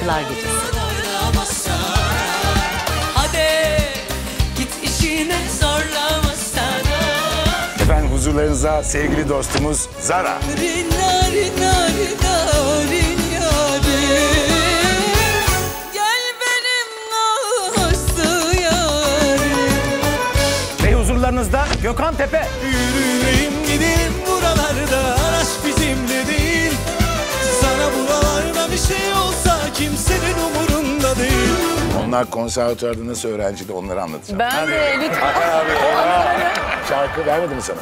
şarkılar gecesi. Hadi git işine zorlama sana. Efendim huzurlarınıza sevgili dostumuz Zara. Ve huzurlarınızda Gökhan Tepe. Onlar konservatuarda nasıl öğrenciydi onları anlatacağım. Ben de lütfen. Abi. Şarkı vermedi mi sana?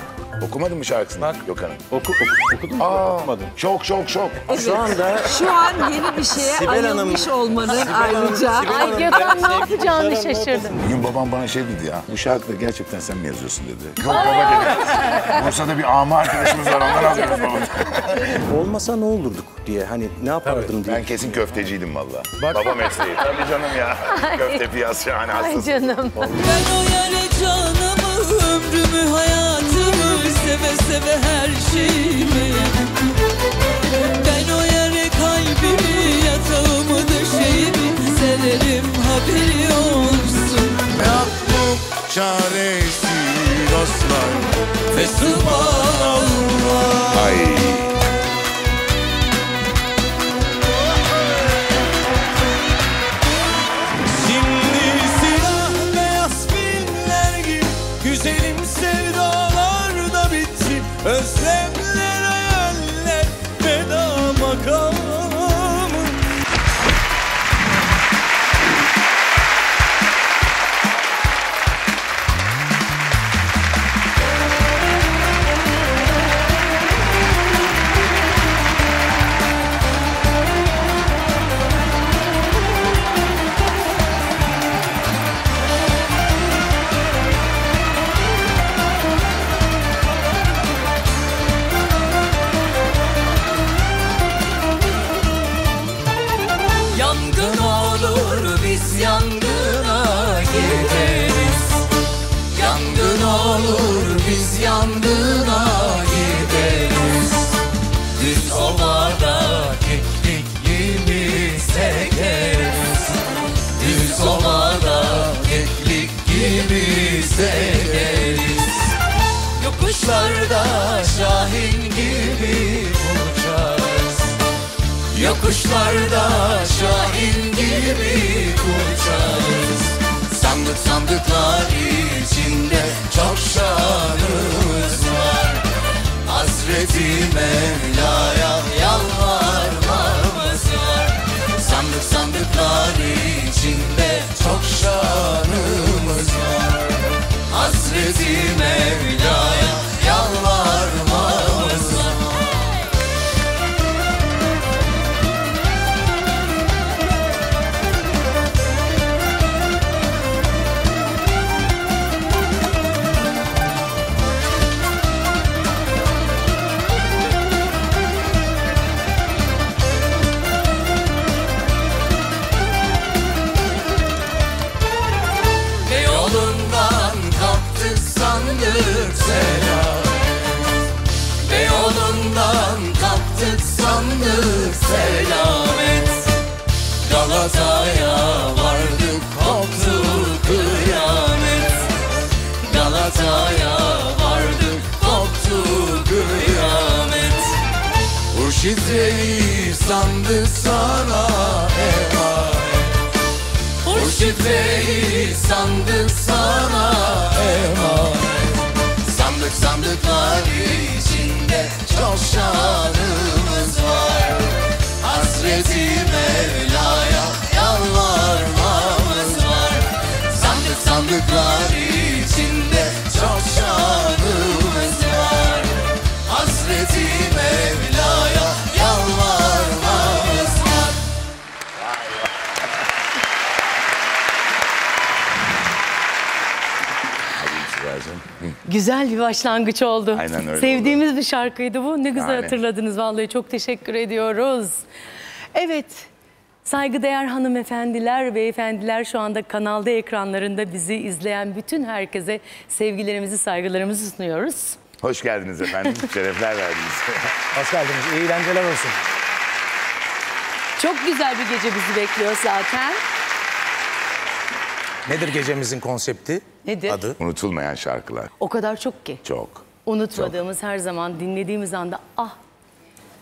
Okumadın mı şarkısını Bak. Gökhan'ın? Oku, oku, okudun mu? Aa, Okumadım. Çok çok çok. Şu anda Şu an yeni bir şeye Sibel Hanım- ayılmış olmanın ayrıca. Ay Gökhan ne yapacağını şaşırdım. Bugün babam bana şey dedi ya. Bu şarkıları gerçekten sen mi yazıyorsun dedi. Yok baba dedi. Bursa'da bir ama arkadaşımız var ondan alıyoruz baba. olmasa ne olurduk diye hani ne yapardım diye. Ben kesin köfteciydim valla. Baba mesleği. Tabii canım ya. Köfte piyası yani Ay hastası. canım. Ben o yare canımı, ömrümü, hayatımı Seve seve her şeyimi. Ben o yare kalbimi, yatağımı, döşeğimi Sererim haberi olsun. Yapmam çaresi dostlar. Ve subhanallah. Ay. Bitti Yokuşlarda şahin gibi uçarız. Yokuşlarda şahin gibi uçarız. Sandık sandıklar içinde çok şanımız var. Hazreti Mevla'ya yalvarmamız var. Sandık sandıklar içinde çok şanımız var. Hazreti Mevla'ya Galata'ya vardık koptu kıyamet. Galata'ya vardık koptu kıyamet. Hurşitreyi sandık sana emanet. O şifreyi sandık sana emanet. Sandık sandıklar içinde çok şanımız Güzel bir başlangıç oldu. Aynen öyle Sevdiğimiz bir şarkıydı bu. Ne güzel Yani. hatırladınız vallahi. Çok teşekkür ediyoruz. Evet. Saygıdeğer hanımefendiler, beyefendiler şu anda kanalda ekranlarında bizi izleyen bütün herkese sevgilerimizi, saygılarımızı sunuyoruz. Hoş geldiniz efendim. Şerefler verdiniz. Hoş geldiniz. İyi eğlenceler olsun. Çok güzel bir gece bizi bekliyor zaten. Nedir gecemizin konsepti? Nedir? Adı? Unutulmayan şarkılar. O kadar çok ki. Çok. Unutmadığımız her zaman dinlediğimiz anda ah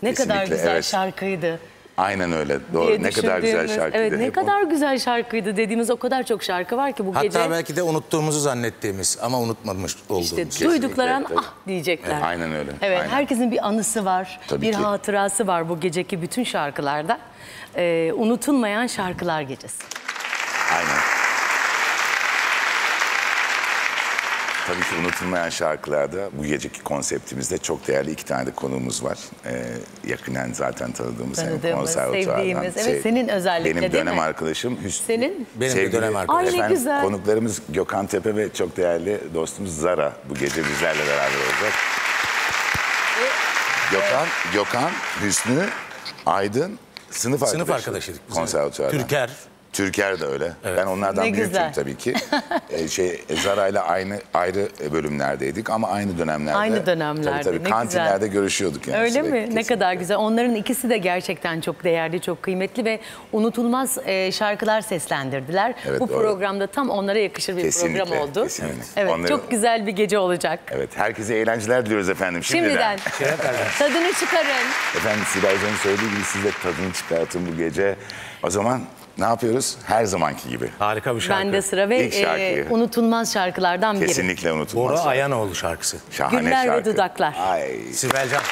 ne kadar Kesinlikle, güzel evet. şarkıydı Aynen öyle. Doğru. Ne kadar güzel şarkıydı. Evet ne kadar güzel şarkıydı dediğimiz o kadar çok şarkı var ki bu Hatta gece. belki de unuttuğumuzu zannettiğimiz ama unutmamış olduğumuz. İşte duydukları an tabii. ah diyecekler. Aynen öyle, Evet aynen. herkesin bir anısı var. Tabii bir ki. hatırası var bu geceki bütün şarkılarda. Ee, unutulmayan şarkılar gecesi. Aynen. Tabii ki unutulmayan şarkılarda bu geceki konseptimizde çok değerli iki tane de konuğumuz var. Ee, yakinen zaten tanıdığımız hem Tanıdığımız, konservatuvardan. sevdiğimiz. Evet, senin özellikle Benim değil dönem mi? arkadaşım Hüsnü. Senin? Benim de dönem arkadaşım. Ay ne Efendim, güzel. Konuklarımız Gökhan Tepe ve çok değerli dostumuz Zara bu gece bizlerle beraber olacak. Gökhan, Gökhan, Hüsnü, Aydın sınıf arkadaşı. Sınıf arkadaşıydık. biz. Konservatuvardan. Türker. Türker de öyle. Ben onlardan Ne büyüktüm güzel. tabii ki. ee, şey Zara ile aynı ayrı bölümlerdeydik ama aynı dönemlerde. Aynı dönemlerde, Tabii tabii ne kantinlerde görüşüyorduk yani. Öyle sürekli, mi? Ne kesinlikle. kadar güzel. Onların ikisi de gerçekten çok değerli, çok kıymetli ve unutulmaz e, şarkılar seslendirdiler. Evet, Bu doğru. programda tam onlara yakışır bir Kesinlikle, program oldu. kesinlikle. Evet, Onları- çok güzel bir gece olacak. Evet herkese eğlenceler diliyoruz efendim. Şimdiden tadını çıkarın. Efendim Sibel Hoca'nın söylediği gibi siz de tadını çıkartın bu gece. O zaman ne yapıyoruz? Her zamanki gibi. Harika bir şarkı. Bende sıra ve İlk şarkıyı. e, unutulmaz şarkılardan biri. Kesinlikle unutulmaz. Bora Ayanoğlu şarkısı. Şahane Güller ve şarkı. Dudaklar. Ay. Sibel Can.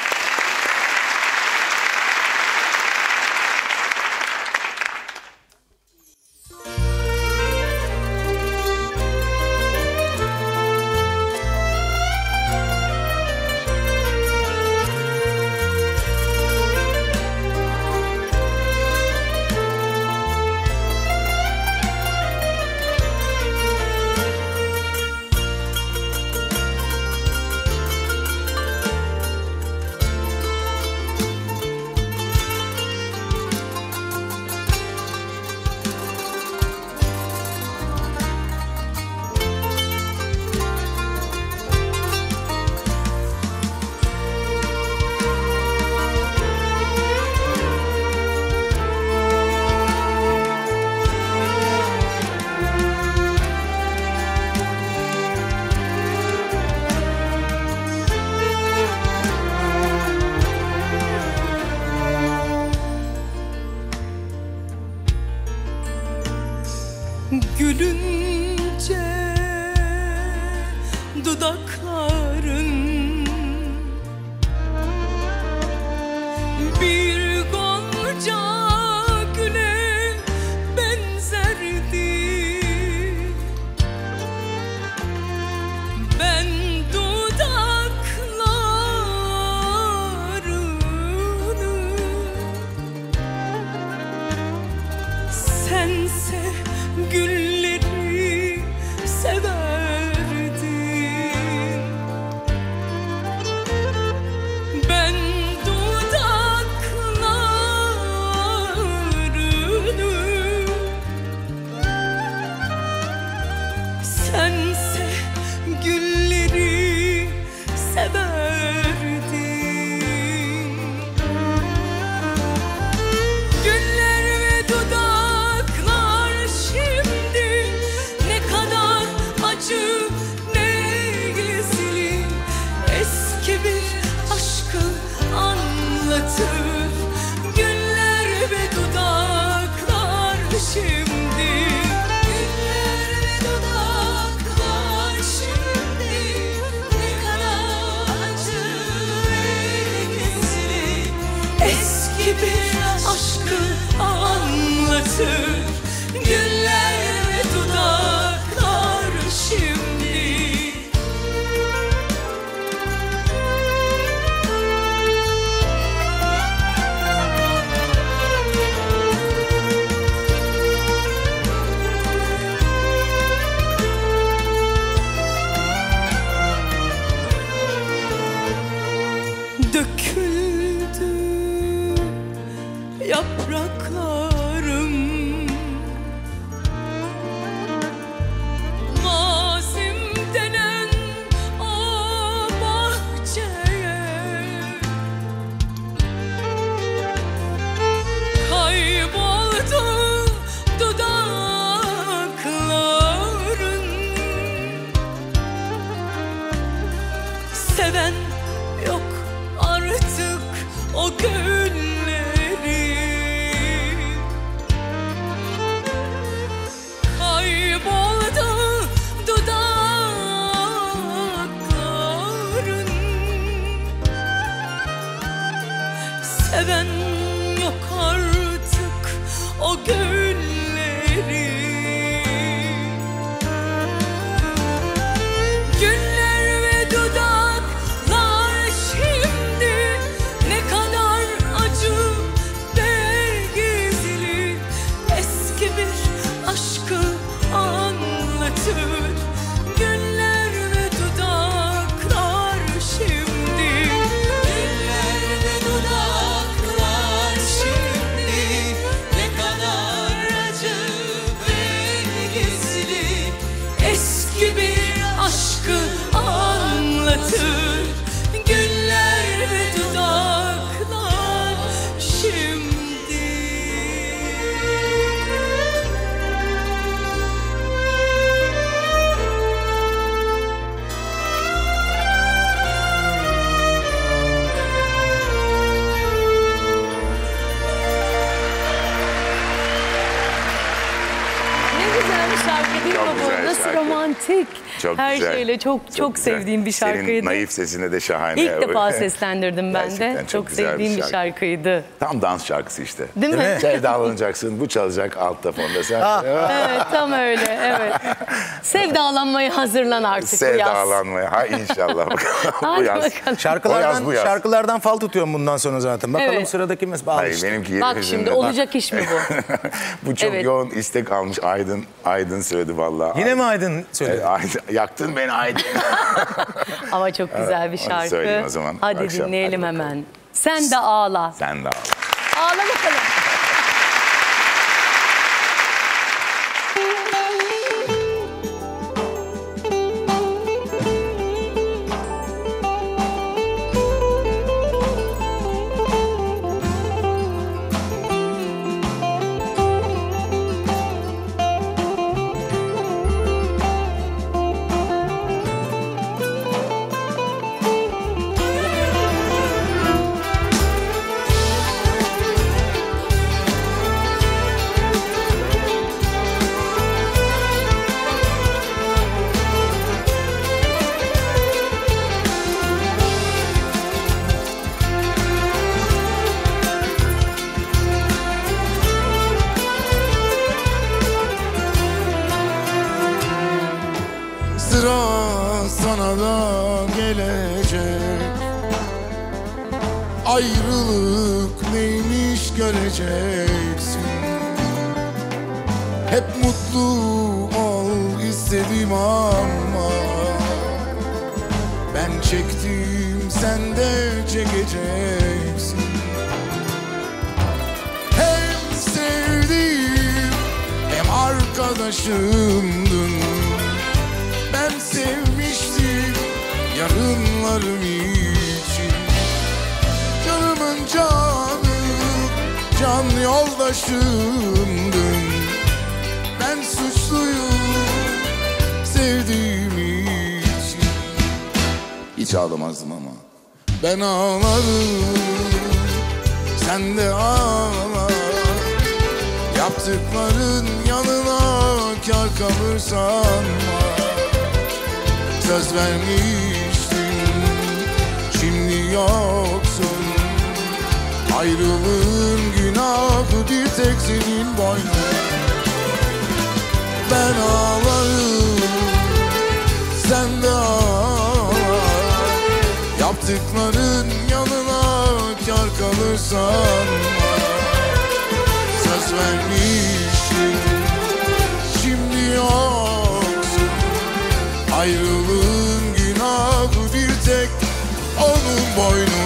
Çok şeyle çok çok, güzel. sevdiğim bir Senin şarkıydı. naif sesine de şahane. İlk defa seslendirdim ben de. çok Çok, bir sevdiğim bir, şarkı. şarkıydı. Tam dans şarkısı işte. Değil, mi? Sevdalanacaksın, bu çalacak altta fonda sen. evet tam öyle evet. Sevdalanmaya hazırlan artık bu yaz. Sevdalanmaya. Ha inşallah. bu Hadi yaz. bakalım. O yaz, Şarkılardan, bu yaz. şarkılardan fal tutuyorum bundan sonra zaten. Bakalım Evet. sıradaki mes Al Hayır işte. benimki Bak yeryüzünde. şimdi olacak iş mi bu? bu çok Evet. yoğun istek almış Aydın. Aydın söyledi vallahi. Yine mi Aydın söyledi? Evet, Aydın, yaktın beni Aydın. Ama çok güzel bir onu şarkı. söyleyeyim o zaman. Hadi Akşam, dinleyelim hadi hemen. Sen de ağla. Sen de. Ağla Hep mutlu ol istedim ama Ben çektim sen de çekeceksin. Hem sevdim hem arkadaşımdın. Ben sevmiştim yarınlarım için. Canımın canı, can yoldaşımdın sevdiğim için. Hiç ağlamazdım ama. Ben ağlarım Sen de ağla. Yaptıkların yanına kar kalır sanma Söz vermiştin Şimdi yoksun. Ayrılığın günahı bir tek senin boynuna Ben ağlarım Sen de Yaptıkların yanına kar kalır sanma Söz vermiştim Şimdi yoksun Ayrılığın günahı bir tek Onun boynuna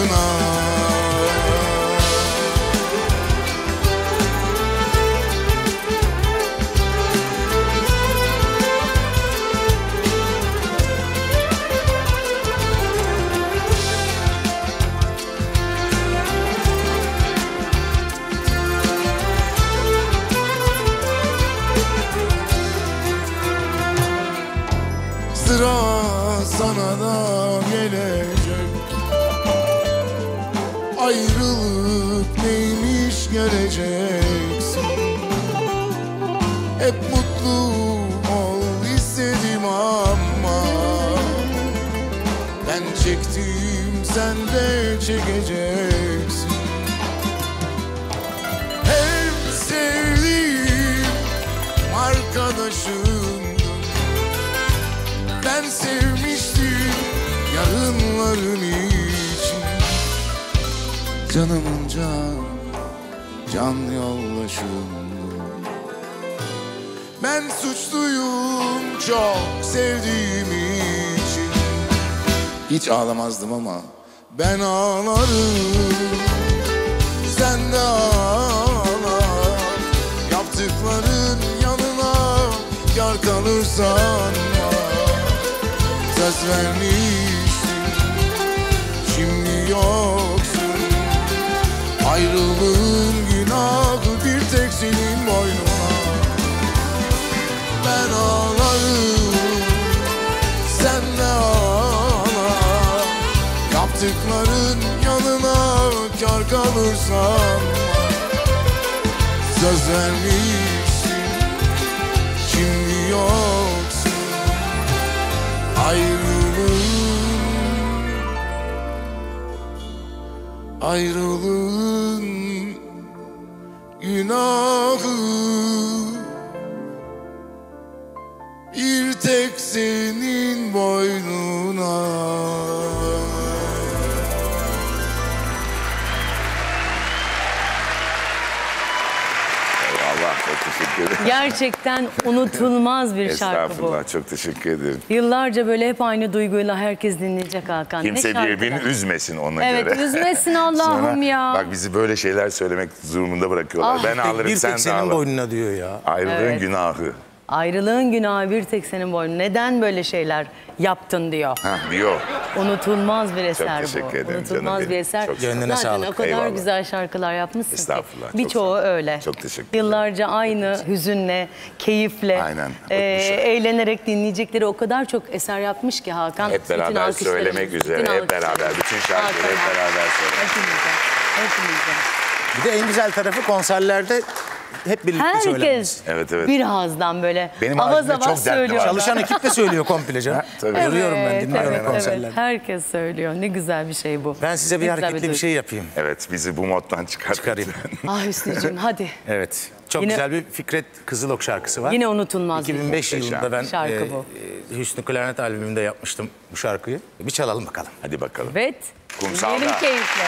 gelecek Ayrılık neymiş göreceksin. Hep mutlu ol istedim ama. Ben çektim sen de çekeceksin. Hem sevdiğim arkadaşımdın için Canımın can, can yoldaşım Ben suçluyum çok sevdiğim için. Hiç ağlamazdım ama ben ağlarım. Sen de ağla Yaptıkların yanına yar kalır sanma Söz Şimdi yoksun. Ayrılığın günahı bir tek senin boynuna. Ben ağlarım Sen de ağla. Yaptıkların yanına kar kalır sanma Söz vermiştim Ayrılığın günahı Gerçekten unutulmaz bir şarkı bu. Estağfurullah çok teşekkür ederim. Yıllarca böyle hep aynı duyguyla herkes dinleyecek Hakan. Ne Kimse birbirini üzmesin ona Evet, göre. üzmesin Allah'ım ya. Bak bizi böyle şeyler söylemek durumunda bırakıyorlar. Ah. ben ağlarım bir sen tek de senin ağla. boynuna diyor ya. Ayrılığın Evet. günahı. Ayrılığın günahı bir tek senin boynun. Neden böyle şeyler yaptın diyor. Hah diyor. Unutulmaz bir eser bu. teşekkür ederim Unutulmaz canım bir eser. Çok Gönlüne Zaten sağlık. o kadar Eyvallah. güzel şarkılar yapmışsın ki. Estağfurullah, çok Birçoğu öyle. Çok teşekkür ederim. Yıllarca aynı hüzünle, keyifle, Aynen, e, eğlenerek dinleyecekleri o kadar çok eser yapmış ki Hakan. Hep beraber söylemek üzere, hep beraber, bütün şarkıları hep beraber söylemek. Hepimize, hepimize. Bir de en güzel tarafı konserlerde hep birlikte. Herkes Evet, evet. bir ağızdan böyle Benim avaz ağzımda avaz çok dertli var. söylüyorlar. Çalışan ekip de söylüyor komple canım. tabii. Görüyorum ben, Evet, dinliyorum evet, konserlerde. evet. Herkes söylüyor. Ne güzel bir şey bu. Ben size bir Ne hareketli bir duygu. şey yapayım. Evet bizi bu moddan çıkart. Çıkarayım. Ah Hüsnü'cüğüm hadi. Evet. Çok Yine- güzel bir Fikret Kızılok şarkısı var. Yine unutulmaz bir 2005 Muhteşem. yılında ben şarkı e, bu. Hüsnü Klarnet albümümde yapmıştım bu şarkıyı. Bir çalalım bakalım. Hadi bakalım. Evet. Kumsalda. Dinleyelim keyifle.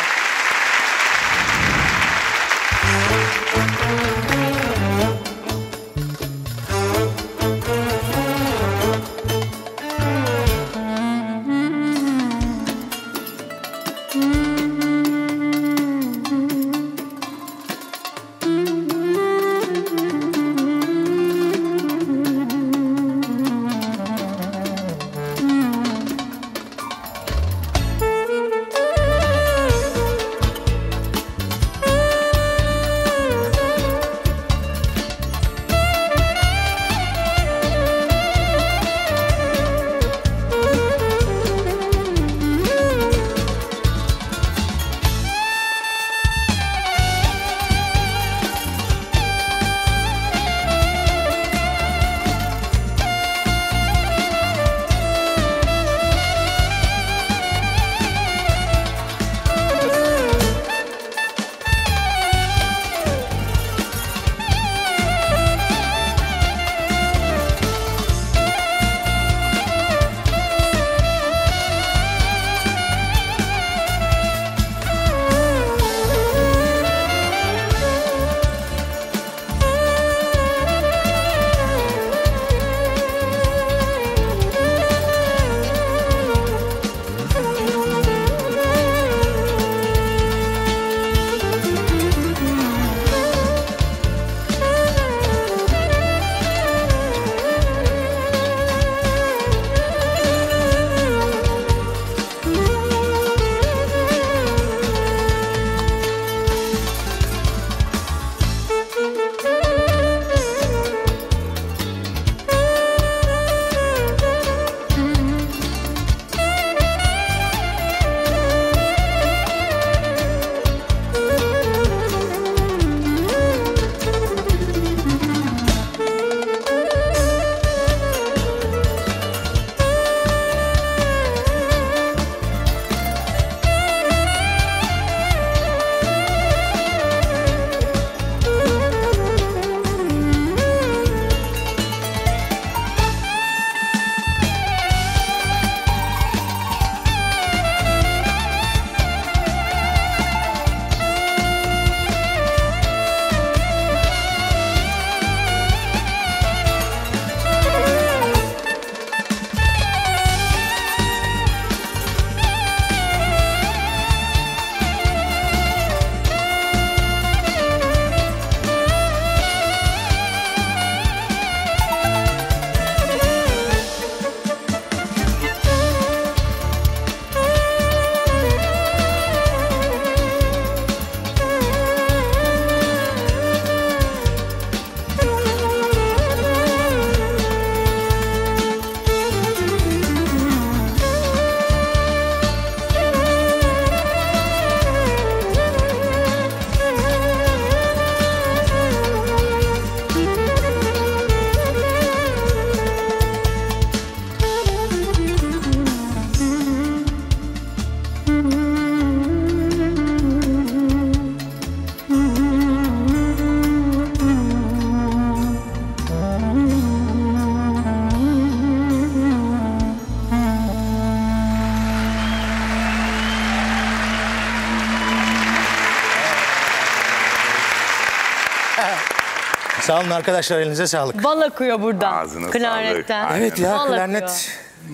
Sağ olun arkadaşlar elinize sağlık. Bal akıyor buradan. Ağzına sağlık. Klarnetten. Aynen. Evet ya Bal akıyor. klarnet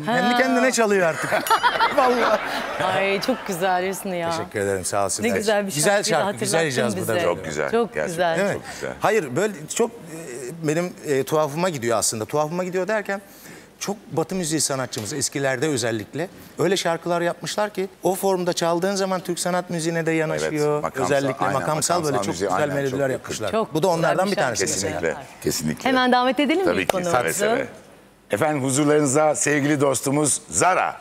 kendi kendine çalıyor artık. Vallahi. Ay çok güzel Hüsnü ya. Teşekkür ederim sağ olsun. Ne güzel bir Güzel şarkıyı şarkı, güzel hatırlattın icaz bu da. bize. Çok güzel. Çok Gerçekten. güzel. Değil mi? Çok güzel. Hayır böyle çok e, benim e, tuhafıma gidiyor aslında. Tuhafıma gidiyor derken çok batı müziği sanatçımız eskilerde özellikle öyle şarkılar yapmışlar ki o formda çaldığın zaman Türk sanat müziğine de yanaşıyor. makamsal, özellikle aynen, makamsal, böyle makamsal çok müziğe güzel aynen, melodiler çok yapmışlar. Çok Bu da onlardan bir bir tanesi. şarkı. mesela. Kesinlikle. Kesinlikle. Hemen davet edelim mi Tabii ki seve konuğumuzu? seve. Efendim huzurlarınıza sevgili dostumuz Zara.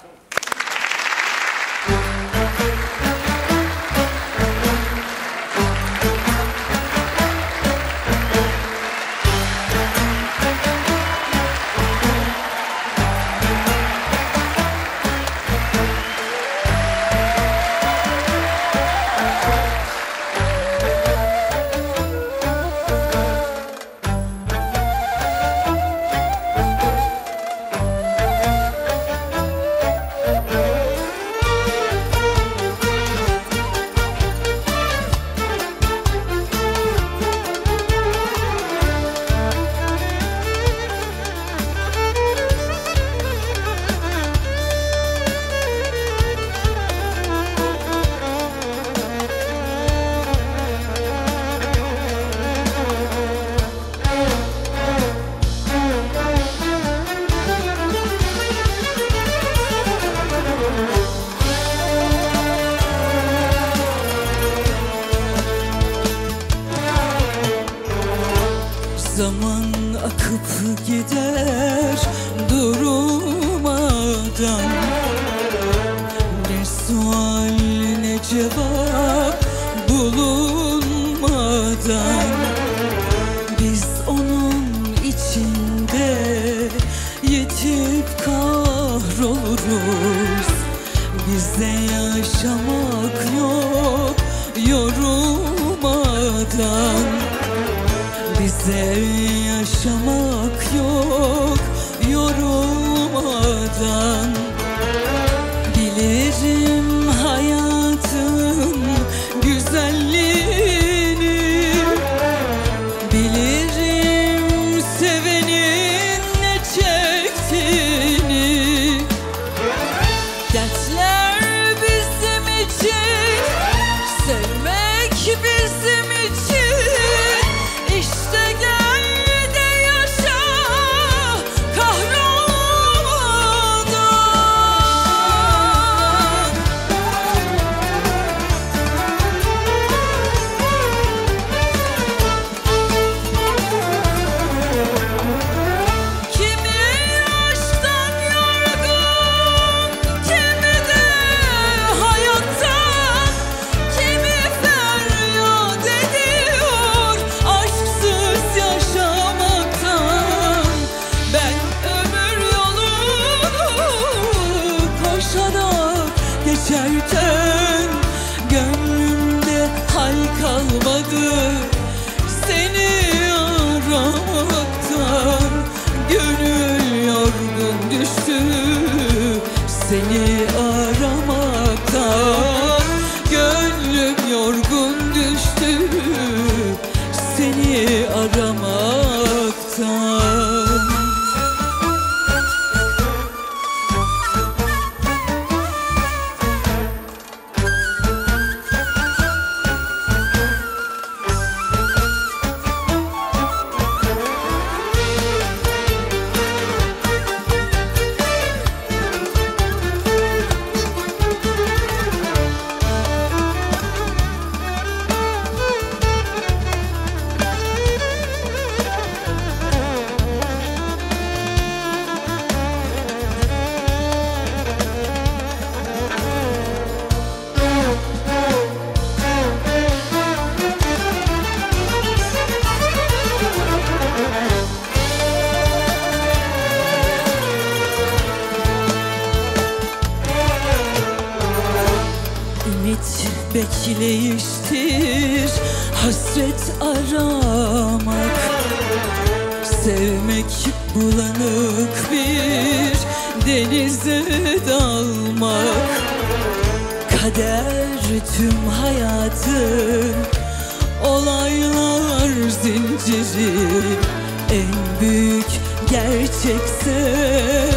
Gerçekse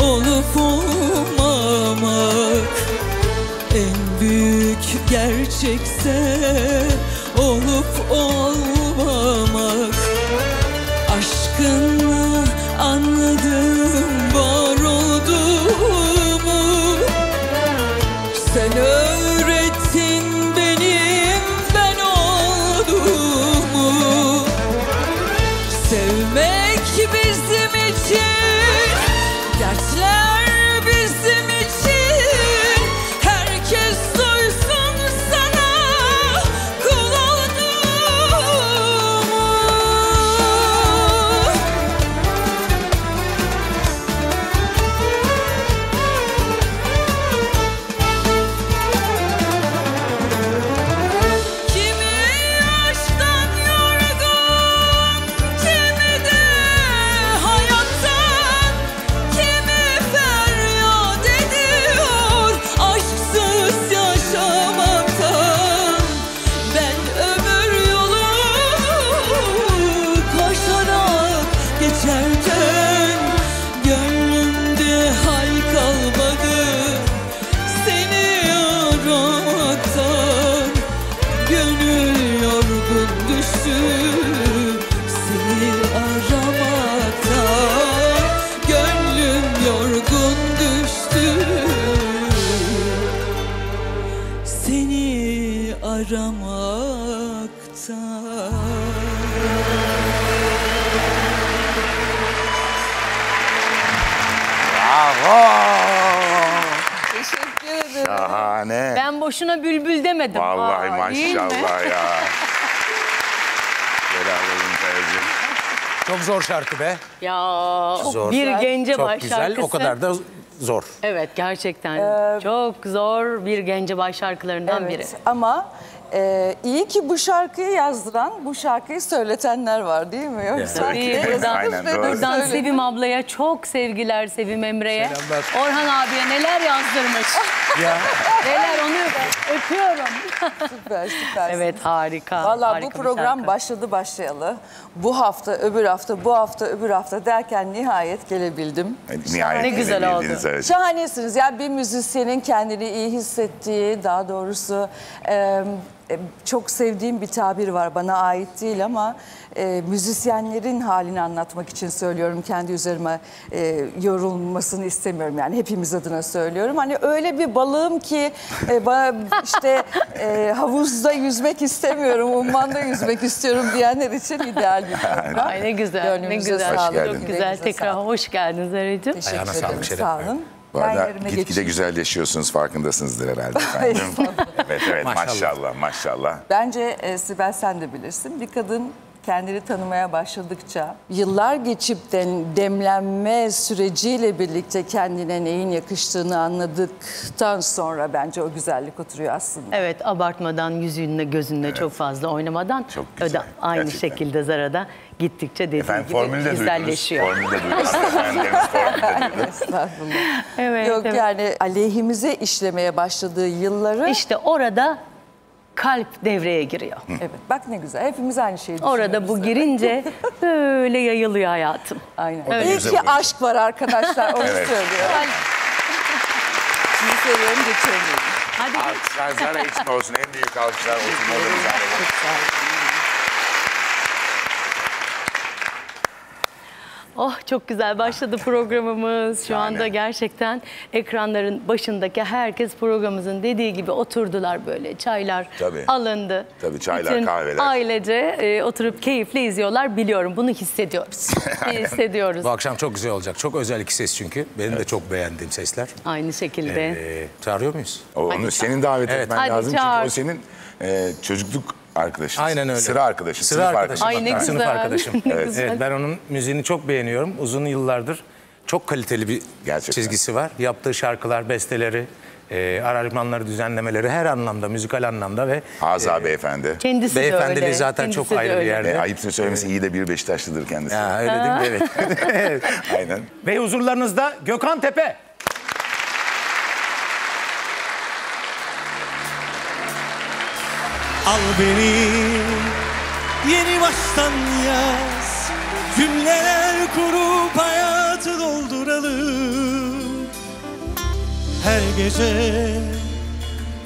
olup olmamak. En büyük gerçekse olup olmamak. Aşkınla demedim. Vallahi Aa, maşallah ya. Helal olsun Kayacığım. Çok zor şarkı be. Ya Zor. bir gence Çok baş güzel. şarkısı. O kadar da zor. Evet gerçekten çok zor bir gencebay şarkılarından biri. Evet ama e, iyi ki bu şarkıyı yazdıran, bu şarkıyı söyletenler var değil mi? Yoksa Tabii buradan? Sevim ablaya çok sevgiler Sevim Emre'ye. Selamlar. Orhan abiye neler yazdırmış. Ya neler onu öpüyorum. Süper, süper. evet harika. Valla bu bir program şarkı. başladı başlayalı. Bu hafta, öbür hafta, bu hafta, öbür hafta derken nihayet gelebildim. Nihayet Ne güzel oldu. evet. Şahanesiniz. Yani bir müzisyenin kendini iyi hissettiği, daha doğrusu e, çok sevdiğim bir tabir var. Bana ait değil ama e, müzisyenlerin halini anlatmak için söylüyorum. Kendi üzerime e, yorulmasını istemiyorum. Yani hepimiz adına söylüyorum. Hani öyle bir balığım ki e, bana işte e, havuzda yüzmek istemiyorum, ummanda yüzmek istiyorum diyenler için ideal bir program. Ay ne güzel, ne Gönlünüze güzel. sağlık. Çok güzel. Tekrar sağlık. hoş geldiniz Aracığım. Teşekkür Ayağına ederim. sağlık Şeref. Sağ olun. Bu arada gitgide güzelleşiyorsunuz farkındasınızdır herhalde efendim. evet evet Maşallah. maşallah maşallah. Bence e, Sibel sen de bilirsin. Bir kadın kendini tanımaya başladıkça yıllar geçip den- demlenme süreciyle birlikte kendine neyin yakıştığını anladıktan sonra bence o güzellik oturuyor aslında. Evet abartmadan yüzünle gözünle çok fazla oynamadan Çok güzel, öde, aynı gerçekten. şekilde Zara'da gittikçe dediği Efendim gibi de güzelleşiyor. Formülü de duydunuz. Estağfurullah. Evet, Yok evet. yani aleyhimize işlemeye başladığı yılları... İşte orada kalp devreye giriyor. Evet bak ne güzel. Hepimiz aynı şeyi düşünüyoruz. Orada bu girince böyle yayılıyor hayatım. Aynen. Evet. İyi ki aşk var arkadaşlar. Onu Evet. söylüyorum. Sizi seviyorum geçiremiyorum. Hadi Alkışlar Zara için olsun. En büyük alkışlar olsun. Odanız Zara'ya. Oh çok güzel başladı programımız. Şu Yani. anda gerçekten ekranların başındaki herkes programımızın dediği gibi oturdular böyle. Çaylar Tabii. alındı. Tabii, çaylar, Bütün kahveler. ailece e, oturup keyifle izliyorlar. Biliyorum bunu hissediyoruz. hissediyoruz. Bu akşam çok güzel olacak. Çok özel iki ses çünkü. Benim de çok beğendiğim sesler. Aynı şekilde. Ee, çağırıyor muyuz? O, onu senin davet Evet. etmen Hadi lazım çağır. çünkü o senin e, çocukluk arkadaşın. Aynen öyle. Sıra arkadaşın. Sıra sınıf arkadaşım. Ay ne güzel. Sınıf arkadaşım. Ne evet. güzel. evet. Ben onun müziğini çok beğeniyorum. Uzun yıllardır çok kaliteli bir Gerçekten. çizgisi var. Yaptığı şarkılar, besteleri, e, aranjmanları, düzenlemeleri her anlamda, müzikal anlamda ve Haza beyefendi. Kendisi de öyle. zaten kendisi çok ayrı bir öyle. yerde. E, ayıptır söylemesi iyi de bir Beşiktaşlıdır kendisi. Ya, öyle değil mi? Evet. Aynen. ve huzurlarınızda Gökhan Tepe. Al beni. Yeni baştan yaz. Cümleler kurup hayatı dolduralım. Her gece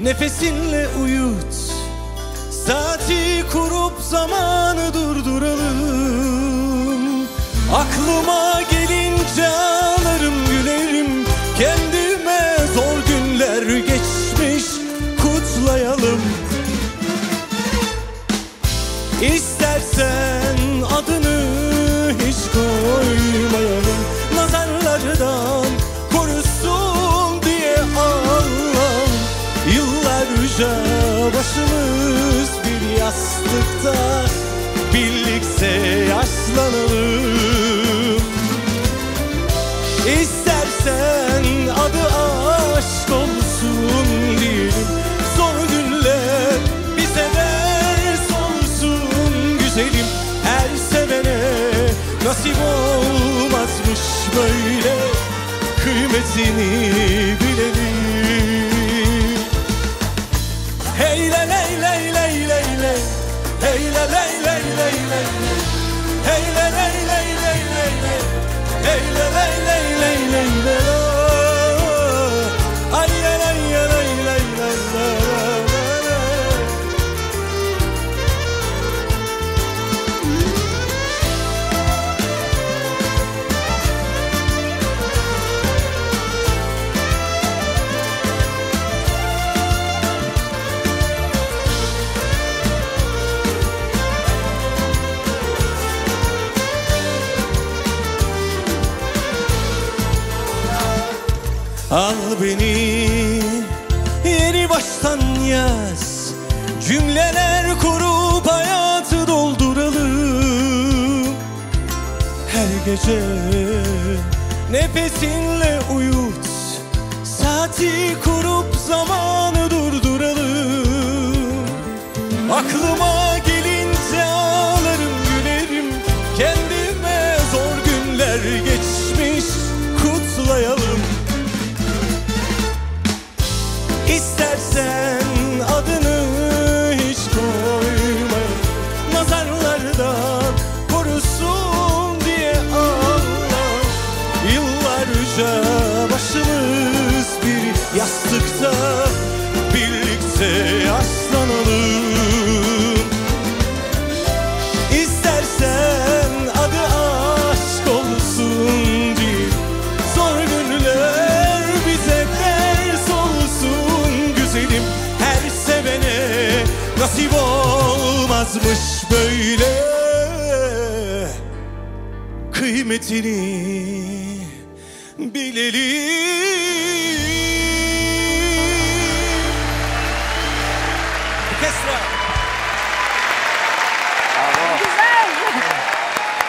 nefesinle uyut. Saati kurup zamanı durduralım. Aklıma gelince yaşlanalım İstersen adı aşk olsun diyelim. Zor günler bize ders olsun güzelim. Her sevene nasip olmazmış böyle Kıymetini 累了累累累累累 Al beni yeni baştan yaz. Cümleler kurup hayatı dolduralım. Her gece nefesinle uyut. Saati kurup zamanı durduralım. Aklıma Kıymetini bilelim Orkestra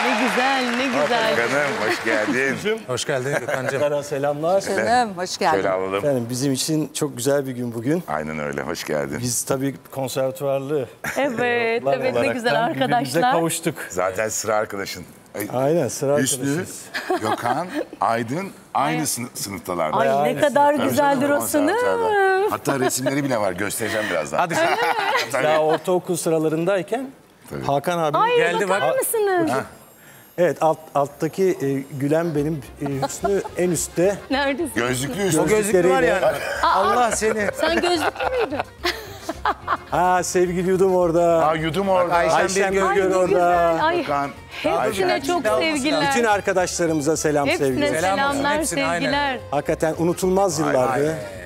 Ne güzel, ne güzel. Canım hoş geldin. Hoş geldin Gökhan'cığım. Kara selamlar. Canım hoş geldin. Şöyle alalım. Efendim bizim için çok güzel bir gün bugün. Aynen öyle hoş geldin. Biz tabii konservatuvarlı Evet, evet ne olaraktan güzel birbirimize arkadaşlar. kavuştuk. Zaten sıra arkadaşın. Ay, Aynen sıra Hüsnü, arkadaşız. Gökhan, Aydın aynı sınıf, sınıftalardı. Ay ne kadar Tabii güzeldir canım, o sınıf. Hatta resimleri bile var göstereceğim birazdan. Hadi Tabii. Daha ortaokul sıralarındayken Tabii. Hakan abi Ay Geldi bakar bak. mısınız? evet alt, alttaki e, gülen benim e, Hüsnü en üstte. Neredesin? Gözlüklü O Hüsnü. gözlüklü var ya. Gözlükleriyle. Allah seni. Sen gözlüklü müydün? ha sevgili yudum orada. Ha yudum orada. Ayşem, Ayşem Birgül, Birgül orada. Ay, Bakan, hepsine Ayşem. çok sevgiler. Bütün arkadaşlarımıza selam sevgiler. Hepsine selamlar sevgiler. Hakikaten unutulmaz yıllardı. Ay, ay.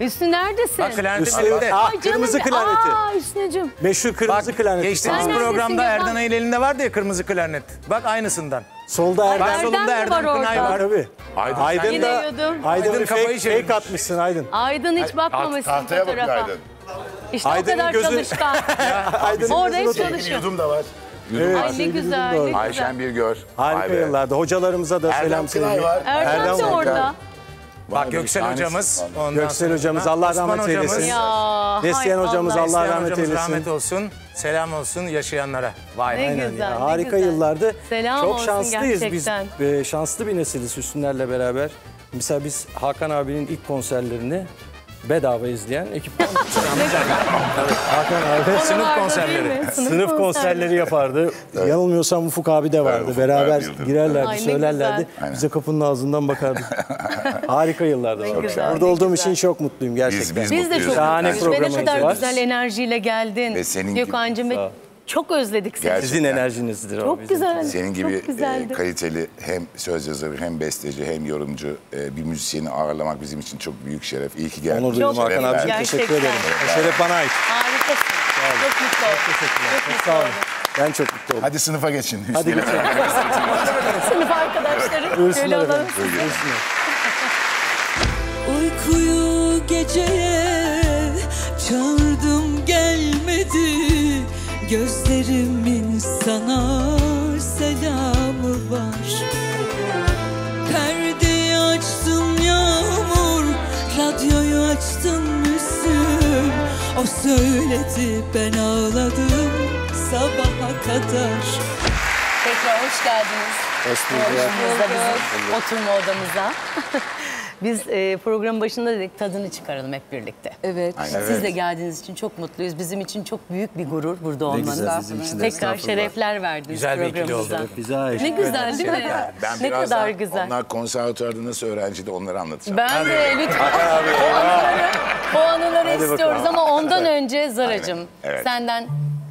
Hüsnü neredesin? Bak klarnetin Hüsnü, elinde. ah, Ay canım kırmızı be- klarneti. Aa Hüsnü'cüm. Meşhur kırmızı Bak klarneti. geçtiğimiz Sen neredesin programda Gökhan? Erdan Ay'ın elinde vardı ya kırmızı klarnet. Bak aynısından. Solda. Bak Erdem solunda de Erdem var Kınay orada. var. Tabii. Aydın, Aydın Yine da yudum. Aydın, Aydın kafayı fake, çevirmiş. fake atmışsın Aydın. Aydın hiç bakmamışsın Tahtaya bak fotoğrafa. Aydın. İşte o Aydın'ın kadar gözü- çalışkan. Orada hep gözünü- çalışıyor. Yudum da var. Evet. Ay ne sevgili güzel, ne var. Ayşen bir gör. Harika yıllardı. Hocalarımıza da Erdem selam Kınay var. Erdem de orada. Bak Göksel hocamız. Ondan Göksel sonra hocamız, Allah Osman rahmet eylesin. Ya. Neslihan hay hocamız, Allah rahmet eylesin. rahmet olsun. Selam olsun yaşayanlara. Vay Ne güzel. Ya, harika güzel. yıllardı. Selam Çok olsun şanslıyız gerçekten. biz. e, şanslı bir nesiliz Hüsnülerle beraber. Mesela biz Hakan abinin ilk konserlerini bedava izleyen ekip var. Hakan abi Sınıf konserleri. sınıf konserleri yapardı. Yanılmıyorsam Ufuk abi de vardı. Ufuk Beraber girerlerdi, Ay söylerlerdi. güzel. Bize kapının ağzından bakardık. Harika yıllardı. vallahi. güzel, Burada olduğum güzel. için çok mutluyum gerçekten. Biz Biz de mutluyuz. çok Şahane mutluyuz. Ve ne programımız kadar var. güzel enerjiyle geldin. Ve senin gibi- Çok özledik seni. Gerçekten. Sizin enerjinizdir o Çok bizim. güzel. Senin gibi Çok e, kaliteli hem söz yazarı hem besteci hem yorumcu e, bir müzisyeni ağırlamak bizim için çok büyük şeref. İyi ki geldin. Onur duydum Çok Hakan gerçekten. Teşekkür ederim. O şeref bana ait. Harikasın. Çok mutlu oldum. Teşekkürler. Çok Çok sağ olun. Ben çok mutlu oldum. Hadi sınıfa geçin. Hadi beraber. Sınıf arkadaşları. Buyursunlar efendim. Buyursunlar. Uykuyu geceye gelmedi Gözlerimin sana selamı var Perdeyi açtın yağmur Radyoyu açtın müslüm O söyledi ben ağladım sabaha kadar Tekrar hoş geldiniz. Hoş bulduk. Odamıza, bizim oturma odamıza. Biz e, programın başında dedik tadını çıkaralım hep birlikte. Evet. Siz de geldiğiniz için çok mutluyuz. Bizim için çok büyük bir gurur burada olmanız. güzel, bizim için de Tekrar şerefler verdiniz Güzel programımıza. oldu. Bize ait. Ne güzel değil mi? Ben ne kadar güzel. onlar konservatuarda nasıl öğrenciydi onları anlatacağım. Ben de lütfen o anıları, o anıları istiyoruz ama ondan önce Zaracığım Aynen, evet. senden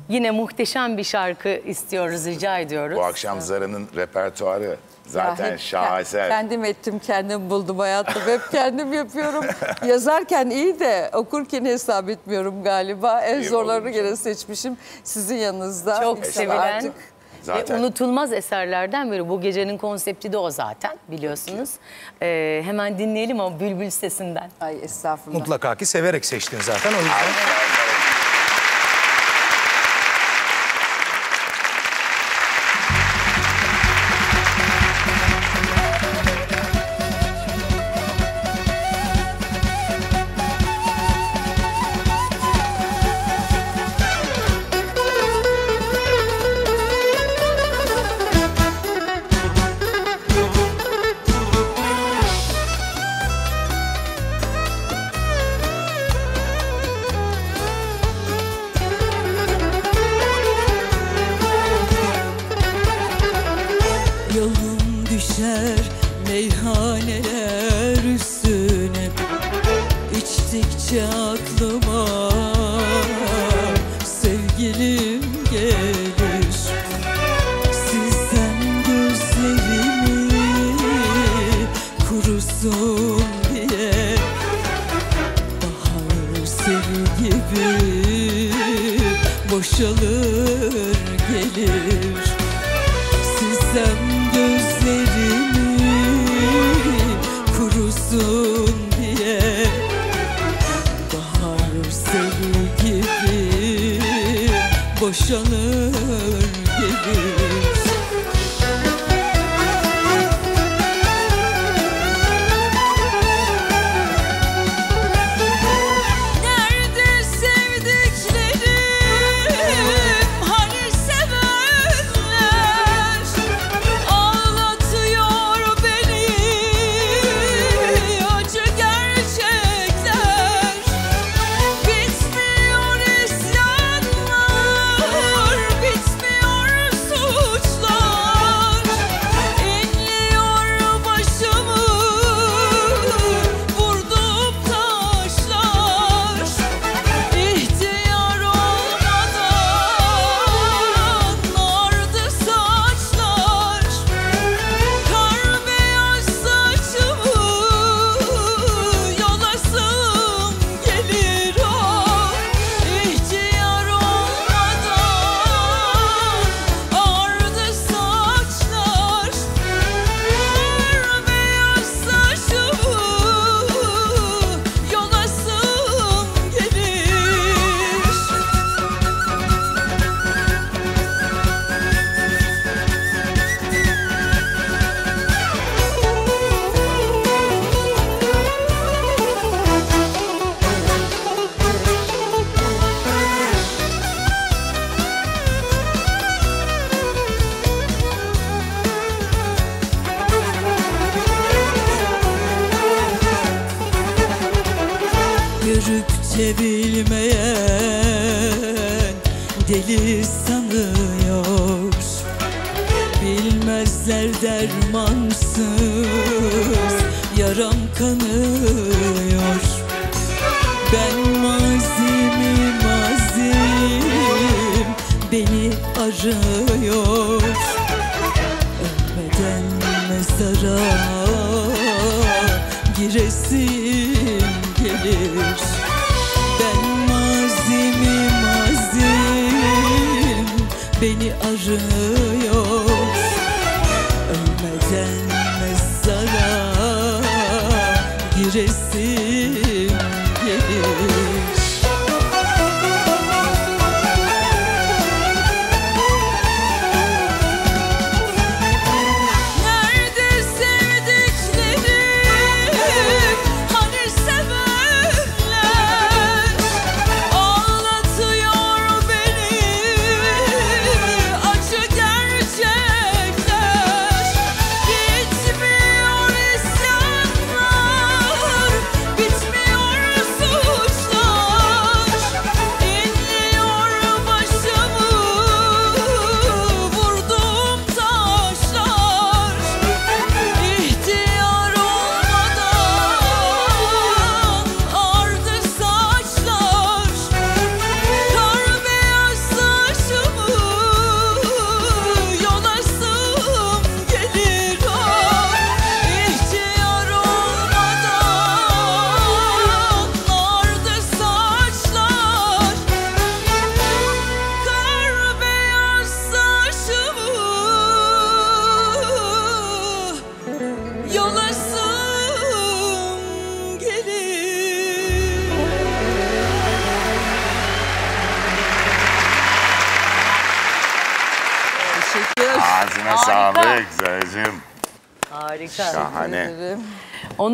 yine muhteşem bir şarkı istiyoruz, rica ediyoruz. Bu akşam Zara'nın repertuarı zaten Ya hep şaheser. Kendim ettim, kendim buldum hayatım. Hep kendim yapıyorum. Yazarken iyi de okurken hesap etmiyorum galiba. En İyi zorlarını olmuş. gene seçmişim sizin yanınızda. Çok İnşallah sevilen artık Zaten- ve unutulmaz eserlerden biri. Bu gecenin konsepti de o zaten biliyorsunuz. Ee, hemen dinleyelim o bülbül sesinden. Ay estağfurullah. Mutlaka ki severek seçtin zaten o yüzden.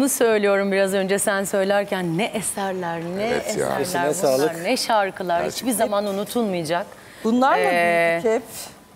Onu söylüyorum biraz önce sen söylerken ne eserler, ne Evet ya. eserler Sesine bunlar, sağlık. ne şarkılar hiçbir zaman unutulmayacak. Bunlarla Ee, büyüdük hep.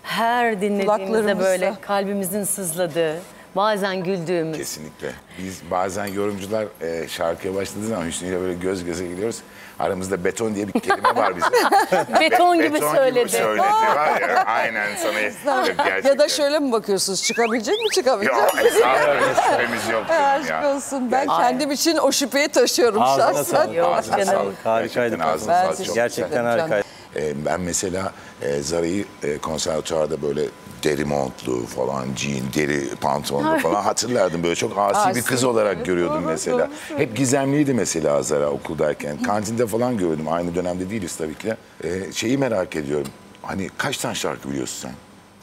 Her dinlediğimizde böyle kalbimizin sızladığı, bazen güldüğümüz. Kesinlikle. Biz bazen yorumcular e, şarkıya başladığı zaman Hüsnü ile böyle göz göze geliyoruz. Aramızda beton diye bir kelime var bizim. Beton gibi beton söyledi. gibi söyledi var ya. Aynen sana gerçekten. Ya da şöyle mi bakıyorsunuz? Çıkabilecek mi çıkabilecek Yok mi? estağfurullah şüphemiz yok. Aşk ya. olsun. Ben kendim için o şüpheyi taşıyorum Ağzına şahsen. sağlık. Yok Ağzına sağlık. Harikaydı. Gerçekten ağzına Ben sağlık. Gerçekten harikaydı. Ee, ben mesela e, Zara'yı e, konservatuarda böyle deri montlu falan, jean, deri pantolonlu falan hatırlardım. Böyle çok asi, bir Asi. kız olarak görüyordum Doğru, mesela. doğru Hep gizemliydi mesela Zara okuldayken. Kantinde falan görüyordum. Aynı dönemde değiliz tabii ki. Ee, şeyi merak ediyorum. Hani kaç tane şarkı biliyorsun sen?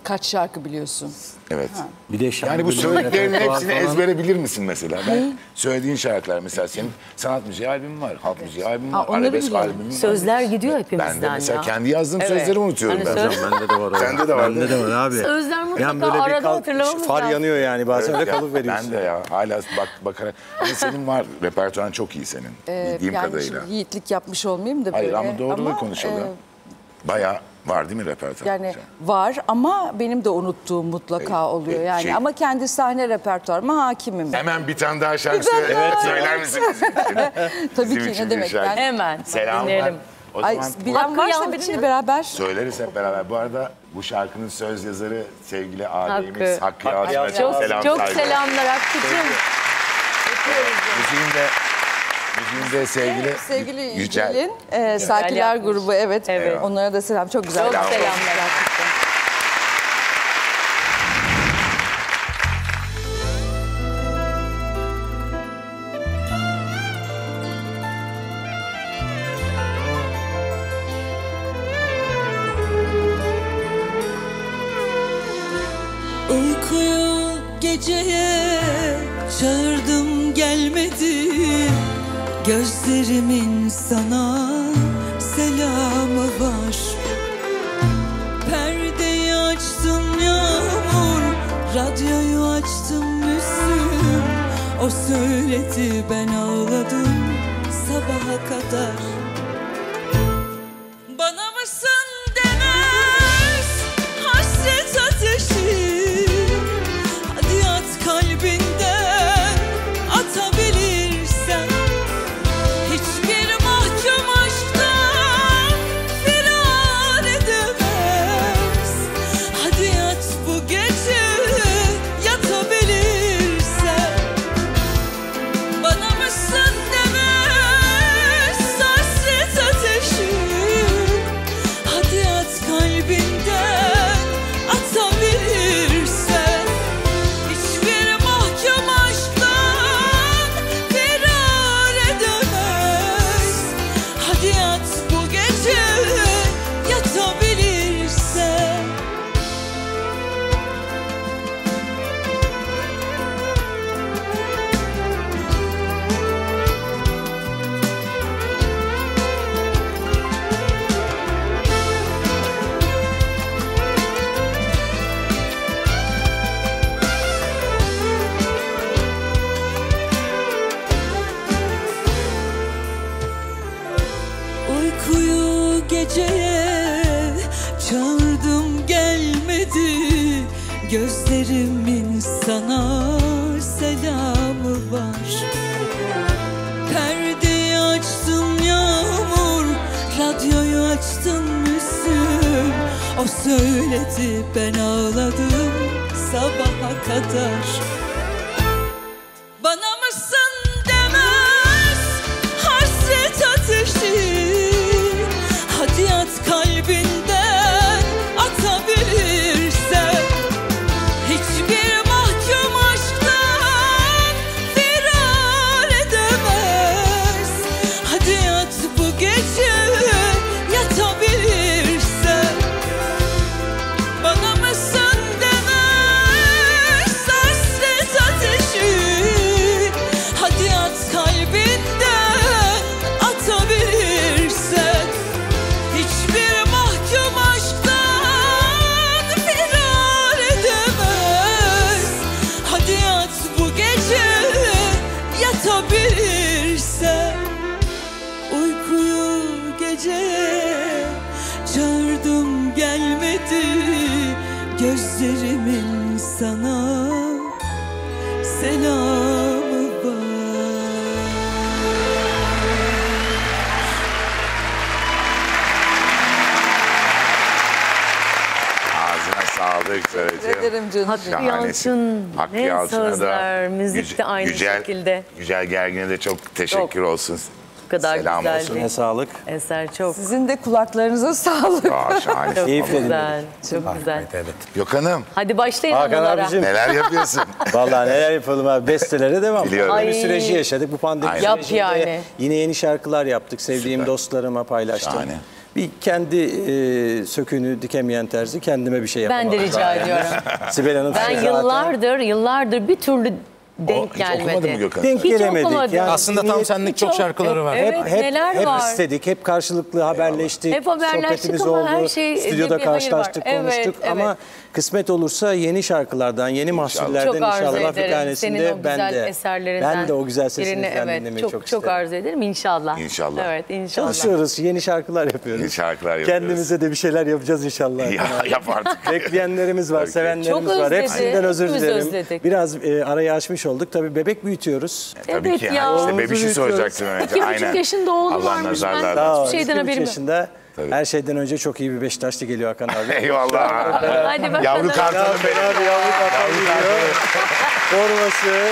Kaç şarkı biliyorsun? Evet. Bir de Yani bu şarkı söylediklerinin repertuar hepsini falan. ezbere bilir misin mesela? Ben söylediğin şarkılar mesela senin sanat müziği albümün var, halk müziği albümün Ha, var, arabesk albümün var. Sözler gidiyor Ben hepimizden de mesela ya. kendi yazdığım Evet. sözleri unutuyorum Hani ben. söz- Bende de var. Sende de var, Bende de var abi. Sözler mutlaka Yani böyle bir arada kalk- hatırlamamız Far lazım. yanıyor yani bazen öyle kalıp Ben veriyorsun. de ya hala bak bakarak. Ama senin var repertuarın çok iyi senin. Ee, bildiğim yani kadarıyla. şimdi yiğitlik yapmış olmayayım da Hayır böyle. ama doğruluğu konuşalım. e, Bayağı var değil mi repertuar? yani var ama benim de unuttuğum mutlaka oluyor e, yani. şey- Ama kendi sahne repertuarıma hakimim. Hemen bir tane daha şarkı söyle. Evet, söyler misin bizim için? Tabii Bizim ki, için ne bir demek, şarkı. ben- Hemen Selam dinleyelim. O Ay, zaman bilen Hakkı varsa Yalçın. benimle beraber. söyleriz hep beraber. Bu arada bu şarkının söz yazarı sevgili ağabeyimiz Hakkı. Hakkı, Yalçın'a Yalçın. çok Çok, selam çok saygılar. selamlar Hakkı'cığım. Müziğin de, müziğin de sevgili, Sevgili Yücel. Yücel'in e, Sakiler grubu evet. Evet. Onlara da selam. Çok güzel. Çok Selam. selamlar Gözlerimin sana selamı var. Perdeyi açtım yağmur Radyoyu açtım Müslüm O söyledi ben ağladım sabaha kadar ben ağladım sabaha kadar Şahanesin. Yalçın Hakkı ne Yalçın'a sözler, müzik Yüce- de aynı Yücel- şekilde. Yücel Gergin'e de çok teşekkür olsun. Bu kadar Selam güzeldi. olsun. Ne sağlık. Eser çok Sizin de kulaklarınıza sağlık. Aa, şahane. çok Keyifle güzel. Çok güzel. Evet. Gökhan'ım Hadi başlayın Hakan anılara. abicim. neler yapıyorsun? Vallahi neler yapalım abi. Bestelere devam. Biliyorum. Pandemi süreci yaşadık. Bu pandemi Aynen. Yap sürecinde yani. yine yeni şarkılar yaptık. Sevdiğim Süper. dostlarıma paylaştım. Şahane. Bir kendi e, sökünü dikemeyen terzi kendime bir şey yapamadım. Ben de rica ediyorum. Sibel Hanım Ben zaten yıllardır, yıllardır bir türlü denk hiç okumadın gelmedi. mı Gökhan? denk Hiç gelemedik. okumadım. Yani Aslında tam senlik çok Çok- şarkıları var. Evet, hep, hep, neler hep var? istedik, hep karşılıklı haberleştik. Hep sohbetimiz ama oldu. her şey- Stüdyoda var. karşılaştık, Evet, konuştuk evet. ama kısmet olursa yeni şarkılardan, yeni mahsullerden Çok arzu inşallah bir tanesinde o ben de ben de o güzel sesinizden evet, dinlemeyi çok, çok, çok isterim. arzu ederim inşallah. İnşallah. Evet inşallah. Çalışıyoruz, yeni şarkılar yapıyoruz. Yeni şarkılar yapıyoruz. Kendimize de bir şeyler yapacağız inşallah. Ya, yap artık. Bekleyenlerimiz var, sevenlerimiz Çok var. Hepsinden özür dilerim. özledik. Biraz e, arayı açmış olduk. Tabii bebek büyütüyoruz. Tabii Evet ki. ya. İşte bebişi soracaktım önce. İki buçuk yaşında oğlu Allah varmış. Ben-. Hiçbir şeyden haberim yok. yaşında. Tabii. Her şeyden önce çok iyi bir Beşiktaşlı geliyor Hakan abi. Eyvallah. Hadi bakalım. Yavru kartalım benim. Abi yavru kartal geliyor. Forması,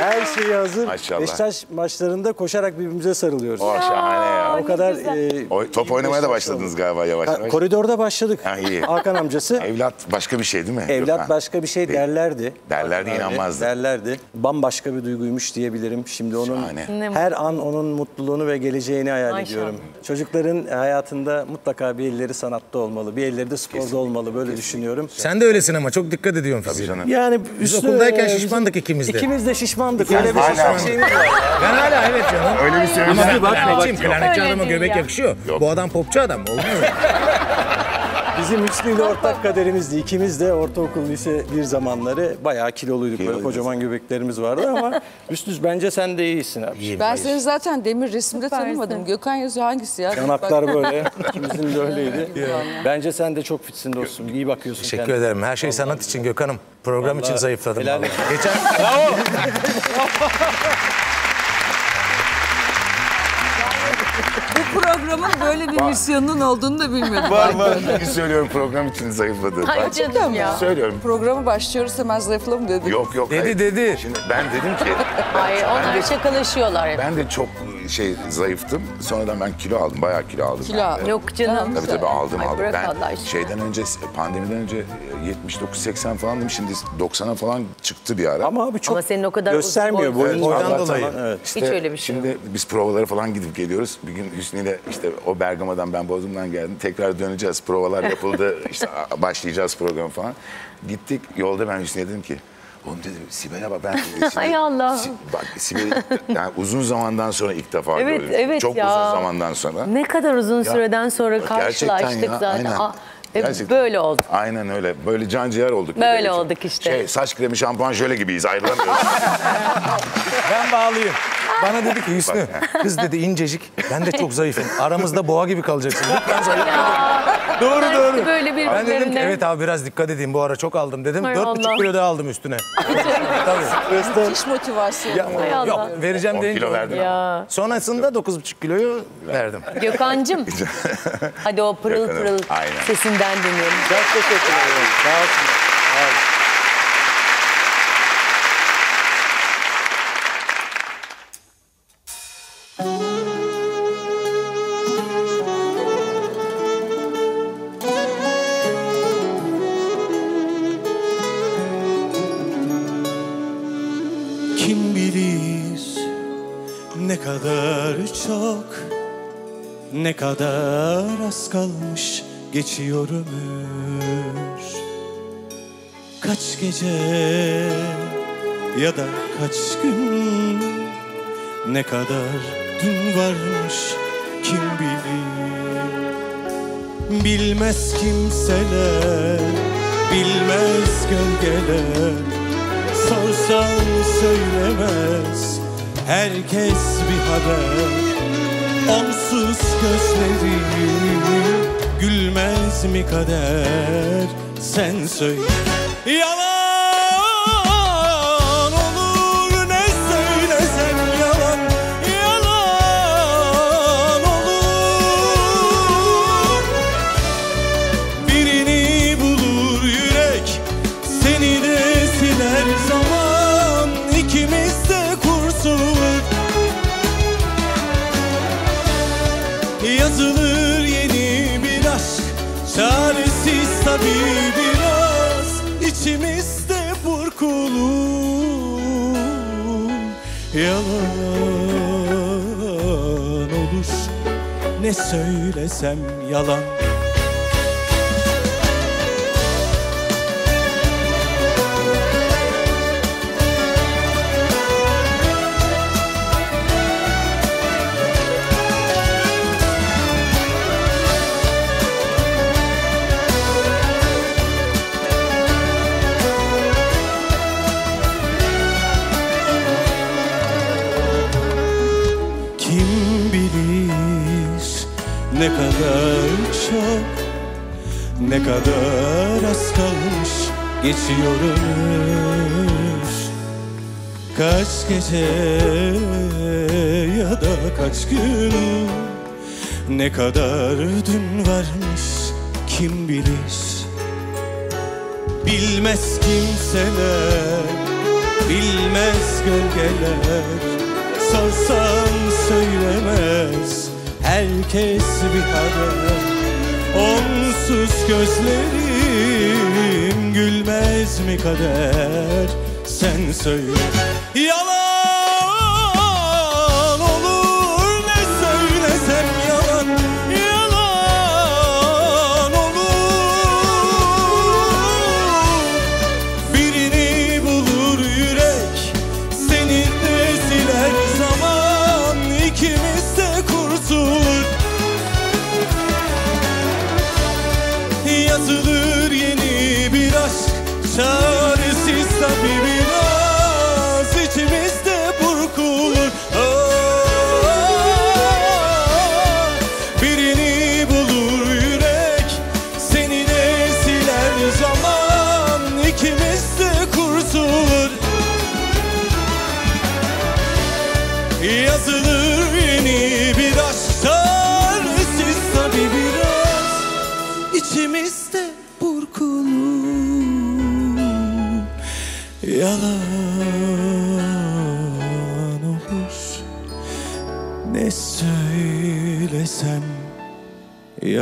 her şeyi hazır. Maşallah. Beşiktaş maçlarında koşarak birbirimize sarılıyoruz. O şahane ya. o kadar e, O, top oynamaya da başladınız galiba yavaş Ka- yavaş. Koridorda başladık. Ha, iyi. Hakan amcası. Evlat başka bir şey değil mi? Evlat Gökhan? başka bir şey derlerdi. Derlerdi, Hakan abi, inanmazdı. Derlerdi. Bambaşka bir duyguymuş diyebilirim. Şimdi onun Şahane. Ne her an onun mutluluğunu ve geleceğini hayal Maşallah. ediyorum. Çocukların hayatında mutlaka bir elleri sanatta olmalı, bir elleri de sporda olmalı böyle düşünüyorum. Sen de öylesin ama çok dikkat ediyorsun Tabii canım. Yani Biz üstü- okuldayken bizim- şişmandık ikimiz de. İkimiz de şişmandık. Öyle bir şişman şeyimiz var. Ben hala evet canım. Öyle bir şey Ama. Yok. Klarnetçi Öyle adama göbek ya. yakışıyor. Yok. Bu adam popçu adam. Olmuyor Bizim üçlüyle ortak kaderimizdi. İkimiz de ortaokul, lise bir zamanları bayağı kiloluyduk. Böyle kocaman göbeklerimiz vardı ama üstüz bence sen de iyisin abi. Ben seni zaten demir resimde tanımadım. Gökhan yazıyor hangisi ya? Yanaklar böyle. İkimizin de öyleydi. Bence sen de çok fitsin dostum. İyi bakıyorsun Teşekkür kendine. ederim. Her şey sanat için Gökhan'ım. Program için Vallahi zayıfladım. helal vallahi. olsun. Geçen Bu programın böyle bir misyonunun olduğunu da bilmiyordum. Var var. Ciddi söylüyorum program için zayıfladım. Ay canım ya. Söylüyorum. Programı başlıyoruz hemen zayıflayalım dedi. Yok yok. Dedi, hayır. dedi. Şimdi ben dedim ki Hayır onlar şakalaşıyorlar hep. ben de çok şey zayıftım. Sonradan ben kilo aldım. Bayağı kilo aldım. Kilo ben de. Yok canım. Tabii tabii aldım Ay aldım. Ben Allah aşkına. şeyden önce pandemiden önce 79-80 falandım. Şimdi 90'a falan çıktı bir ara. Ama abi çok Ama senin o kadar göstermiyor. Boyun Boydan uzun dolayı. Evet. İşte Hiç öyle bir şey Şimdi biz provalara falan gidip geliyoruz. Bir gün Hüsnü ile işte o Bergama'dan ben Bodrum'dan geldim. Tekrar döneceğiz. Provalar yapıldı. işte başlayacağız program falan. Gittik. Yolda ben Hüsnü'ye dedim ki Oğlum dedim Sibel'e bak ben şimdi, Ay Allah'ım. Si- bak Sibel'i yani uzun zamandan sonra ilk defa Evet, gördüm. evet Çok ya. uzun zamandan sonra. Ne kadar uzun süreden sonra karşılaştık ya, zaten. aynen. Aa, Gerçekten. böyle oldu. Aynen öyle. Böyle can ciğer olduk. Böyle olduk işte. Şey, saç kremi, şampuan şöyle gibiyiz. Ayrılamıyoruz. ben bağlıyım. Bana dedi ki Hüsnü, kız dedi incecik. Ben de çok zayıfım. Aramızda boğa gibi kalacaksın. Lütfen zayıf. doğru Hepsi doğru. böyle Ben dedim ki evet abi biraz dikkat edeyim bu ara çok aldım dedim. Hay Dört Allah. buçuk kilo daha aldım üstüne. Tabii. Müthiş motivasyon. Ya, Hay Allah. yok vereceğim 10 deyince. kilo verdin ama. Ya Sonrasında dokuz buçuk kiloyu verdim. Gökhan'cığım. Hadi o pırıl pırıl aynen. Sesinden dinleyelim. Çok. Geçiyor ömür Kaç gece ya da kaç gün? Ne kadar dün varmış kim bilir? Bilmez kimseler bilmez gölgeler. Sorsan söylemez herkes bir haber. Onsuz gözleri gülmez mi kader? Sen söyle. Yalan olur ne söylesen yalan. Yalan olur. Birini bulur yürek Seni de siler zaman. İkimiz de kursulur Yazılır Çaresiz tabii biraz içimizde burkulur. Yalan olur. Ne söylesem yalan ne kadar çok ne kadar az kalmış geçiyor Kaç gece ya da kaç gün ne kadar dün varmış kim bilir. Bilmez kimseler Bilmez gölgeler Sorsan söylemez Herkes bir haber. Onsuz gözlerim Gülmez mi kader? Sen söyle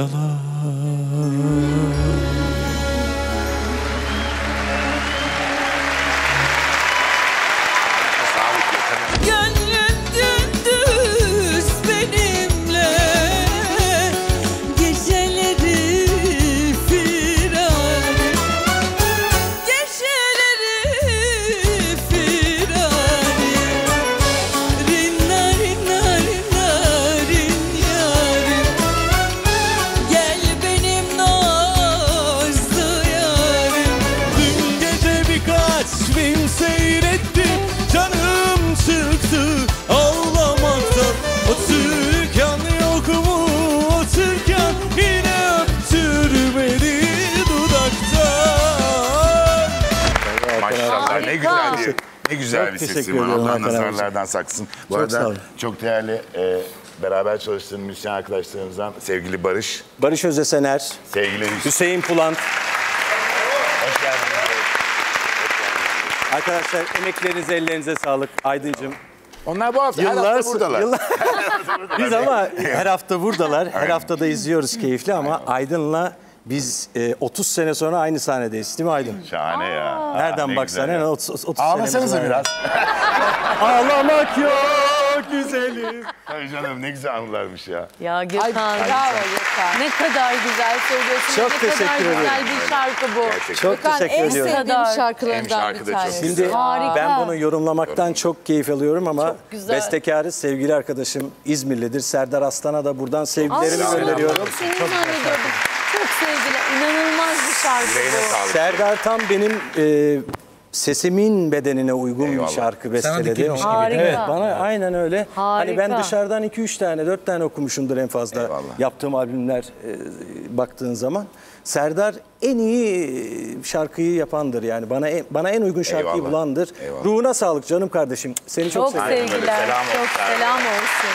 yalan nazarlardan saksın. Bu Çok arada çok değerli e, beraber çalıştığım müzisyen arkadaşlarımızdan sevgili Barış, Barış Özesener, sevgili Hüsnü. Hüseyin Pulant. Hoş geldiniz. Arkadaşlar emeklerinize, ellerinize sağlık. Aydıncığım. Onlar bu hafta her Yıllar, hafta buradalar. yıllar- Biz ama her hafta buradalar. Her hafta da izliyoruz keyifli ama Aydın'la biz e, 30 sene sonra aynı sahnedeyiz değil mi Aydın? Şahane ya. Nereden Ne baksan güzel en ya. 30, 30 senemiz Ağlasanıza var. biraz. Ağlamak yok güzelim. Ay canım ne güzel anılarmış ya. Ya Gökhan. bravo Gökhan. Ne kadar güzel söylüyorsun. Çok ne kadar teşekkür güzel ederim. bir şarkı bu. Gerçekten. Çok Gökhan teşekkür en ediyorum. sevdiğim Hem şarkılarından şarkı bir da çok tanesi. Şimdi Harika. ben bunu yorumlamaktan çok keyif alıyorum ama Çok güzel. bestekarı sevgili arkadaşım İzmirlidir. Serdar Aslan'a da buradan sevgilerimi Ay, gönderiyorum. Seni zannediyordum. Çok sevgiler. İnanılmaz bir şarkı Yüreğine bu. sağlık. Serdar tam benim e, sesimin bedenine uygun Eyvallah. bir şarkı besteledi. dikilmiş gibi. Harika. Evet bana aynen öyle. Hani ben Harika. dışarıdan 2-3 tane 4 tane okumuşumdur en fazla Eyvallah. yaptığım albümler e, baktığın zaman. Serdar en iyi şarkıyı yapandır yani bana en, bana en uygun şarkıyı Eyvallah. bulandır. Eyvallah. Ruhuna sağlık canım kardeşim. Seni çok, Çok seviyorum. Aynen öyle. sevgiler. Selam olsun. Çok selam olsun.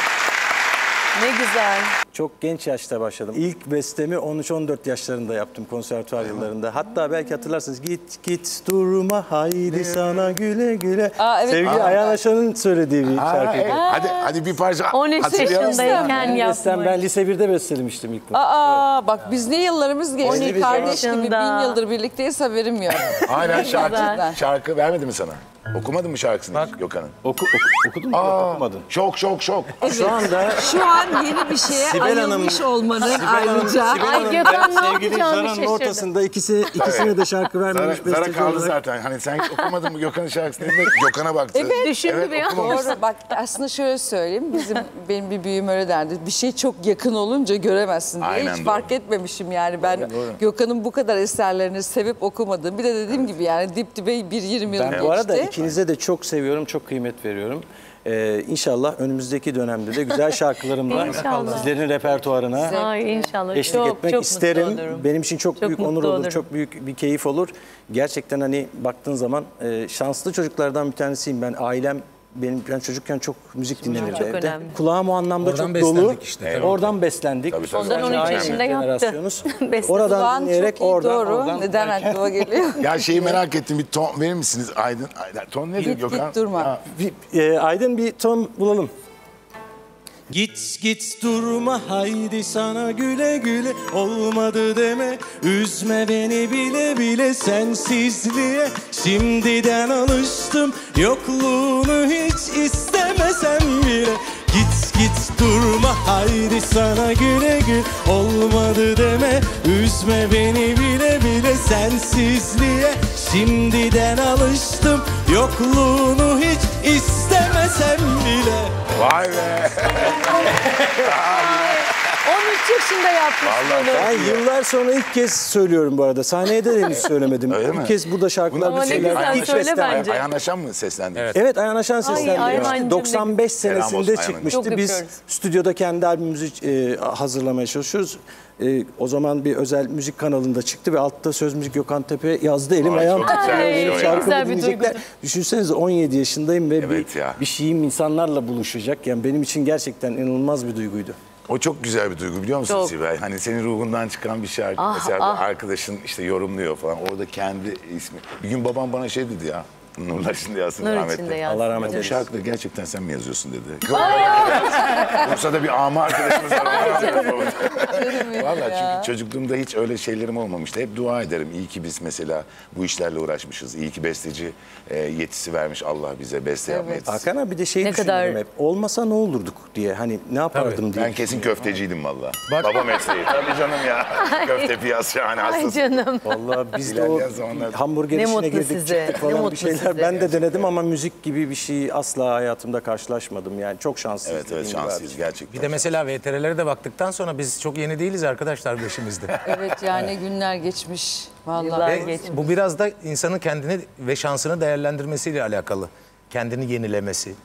Ne güzel. Çok genç yaşta başladım. İlk bestemi 13-14 yaşlarında yaptım konservatuvar yıllarında. Hatta belki hatırlarsınız git git durma haydi sana güle güle. Aa, evet. Sevgili. Ayhan Aşan'ın söylediği bir Ha, şarkı. evet. Hadi hadi bir parça 13 hatırlayalım. yaşındayken Bestem yapmış. ben lise 1'de bestelemiştim ilk başta. Aa bak biz ne yıllarımız geçti. 12 Kardeş gibi yaşında. bin yıldır birlikteyiz haberim yok. Aynen şarkı, şarkı vermedi mi sana? Okumadın mı şarkısını hiç Gökhan'ın? Oku, oku- okudun mu? Okumadın. Şok şok şok. Şu anda Şu an yeni bir şeye Sibel Hanım- ayılmış olmanın Sibel Hanım, ayrıca. Sibel Ay, Hanım Gökhan ne sevgili yapacağını Zara'nın ortasında ikisi, ikisine de şarkı Zara, vermemiş Zara besteci kaldı olarak. zaten. Hani sen okumadın mı Gökhan'ın şarkısını? Evet. Gökhan'a baktı. Düşündü bir an. okumamış. Doğru bak aslında şöyle söyleyeyim bizim benim bir büyüğüm öyle derdi bir şey çok yakın olunca göremezsin diye Aynen hiç doğru. fark etmemişim yani ben Gökhan'ın bu kadar eserlerini sevip okumadım bir de dediğim gibi yani dip dibe bir 20 yıl Ben geçti. bu arada ikinize de çok seviyorum, çok kıymet veriyorum. Ee, inşallah önümüzdeki dönemde de güzel şarkılarımla İnşallah. sizlerin repertuarına Ay inşallah. eşlik çok, etmek çok isterim. Mutlu olurum. Benim için çok, Çok büyük onur mutlu olur, olurum. çok büyük bir keyif olur. Gerçekten hani baktığın zaman e, şanslı çocuklardan bir tanesiyim ben. Ailem benim ben çocukken çok müzik dinlenirdi çok evde. önemli. Kulağım o anlamda Oradan çok dolu. beslendik işte, tabii. Oradan beslendik. Tabii, tabii. Ondan Aynı 13 yaşında yaptı. Oradan Kulağın dinleyerek çok iyi oradan doğru. oradan Neden aklıma geliyor? Ya şeyi merak ettim. Bir ton verir misiniz Aydın? Aydın ton nedir Git, Gökhan? git, durma. Ha, Bir, e, Aydın bir ton bulalım. Git git durma haydi sana güle güle. Olmadı deme üzme beni bile bile. Sensizliğe şimdiden alıştım. Yokluğunu hiç istemesem bile Git git durma haydi sana güle güle. Olmadı deme üzme beni bile bile. Sensizliğe şimdiden alıştım. Yokluğunu hiç istemesem bile. Vay be. 13 yaşında yapmış Vallahi bunu. Ben yıllar sonra ilk kez söylüyorum bu arada. Sahneye de henüz söylemedim. Öyle ilk mi? kez burada şarkılar Ama bir ne şeyler. güzel, Hiç söyle beslenmedim. bence. Ayhan Aşan mı seslendi? Evet. Evet Ayhan Aşan seslendirmişti. Ayhancığım, 95 Selam olsun senesinde Ayhan'cığım. çıkmıştı. Biz stüdyoda kendi albümümüzü e, hazırlamaya çalışıyoruz. E, o zaman bir özel müzik kanalında çıktı ve altta söz müzik Gökhan Tepe yazdı. Elim Ay, ayağım çok güzel titriyor. şarkımı Güzel dinleyecekler. Düşünsenize 17 yaşındayım ve Evet bir, ya. bir şeyim insanlarla buluşacak. Yani benim için gerçekten inanılmaz bir duyguydu. O çok güzel bir duygu biliyor musun Çok. Sibel? Hani senin ruhundan çıkan bir şarkı. Ah, Mesela ah. arkadaşın işte yorumluyor falan. Orada kendi ismi. Bir gün babam bana şey dedi ya. Nurlar içinde yazsın Nur rahmetli. içinde. Allah rahmet Bu eylesin. şarkıları gerçekten sen mi yazıyorsun dedi. Bursa'da bir ama arkadaşımız var. Valla çünkü çocukluğumda hiç öyle şeylerim olmamıştı. Hep dua ederim. İyi ki biz mesela bu işlerle uğraşmışız. İyi ki besteci e, yetisi vermiş Allah bize beste yapma yetisi. Hakan abi bir de şeyi Ne düşünüyorum kadar- hep. Olmasa ne olurduk diye. Hani ne yapardım diye. Ben kesin köfteciydim valla. Baba mesleği. Tabii canım ya. Köfte piyaz yani Ay hastası. canım. Vallahi biz de o hamburger Ne işine girdik size, çıktık falan bir şeyler. Ben de denedim ama müzik gibi bir şey asla hayatımda karşılaşmadım. Yani çok şanslıyız. Evet evet şanslıyız gerçekten. Bir de mesela VTR'lere de baktıktan sonra biz çok yeni değiliz arkadaşlar beşimizde. evet yani günler geçmiş vallahi. Ve geçmiş. bu biraz da insanın kendini ve şansını değerlendirmesiyle alakalı. Kendini yenilemesi.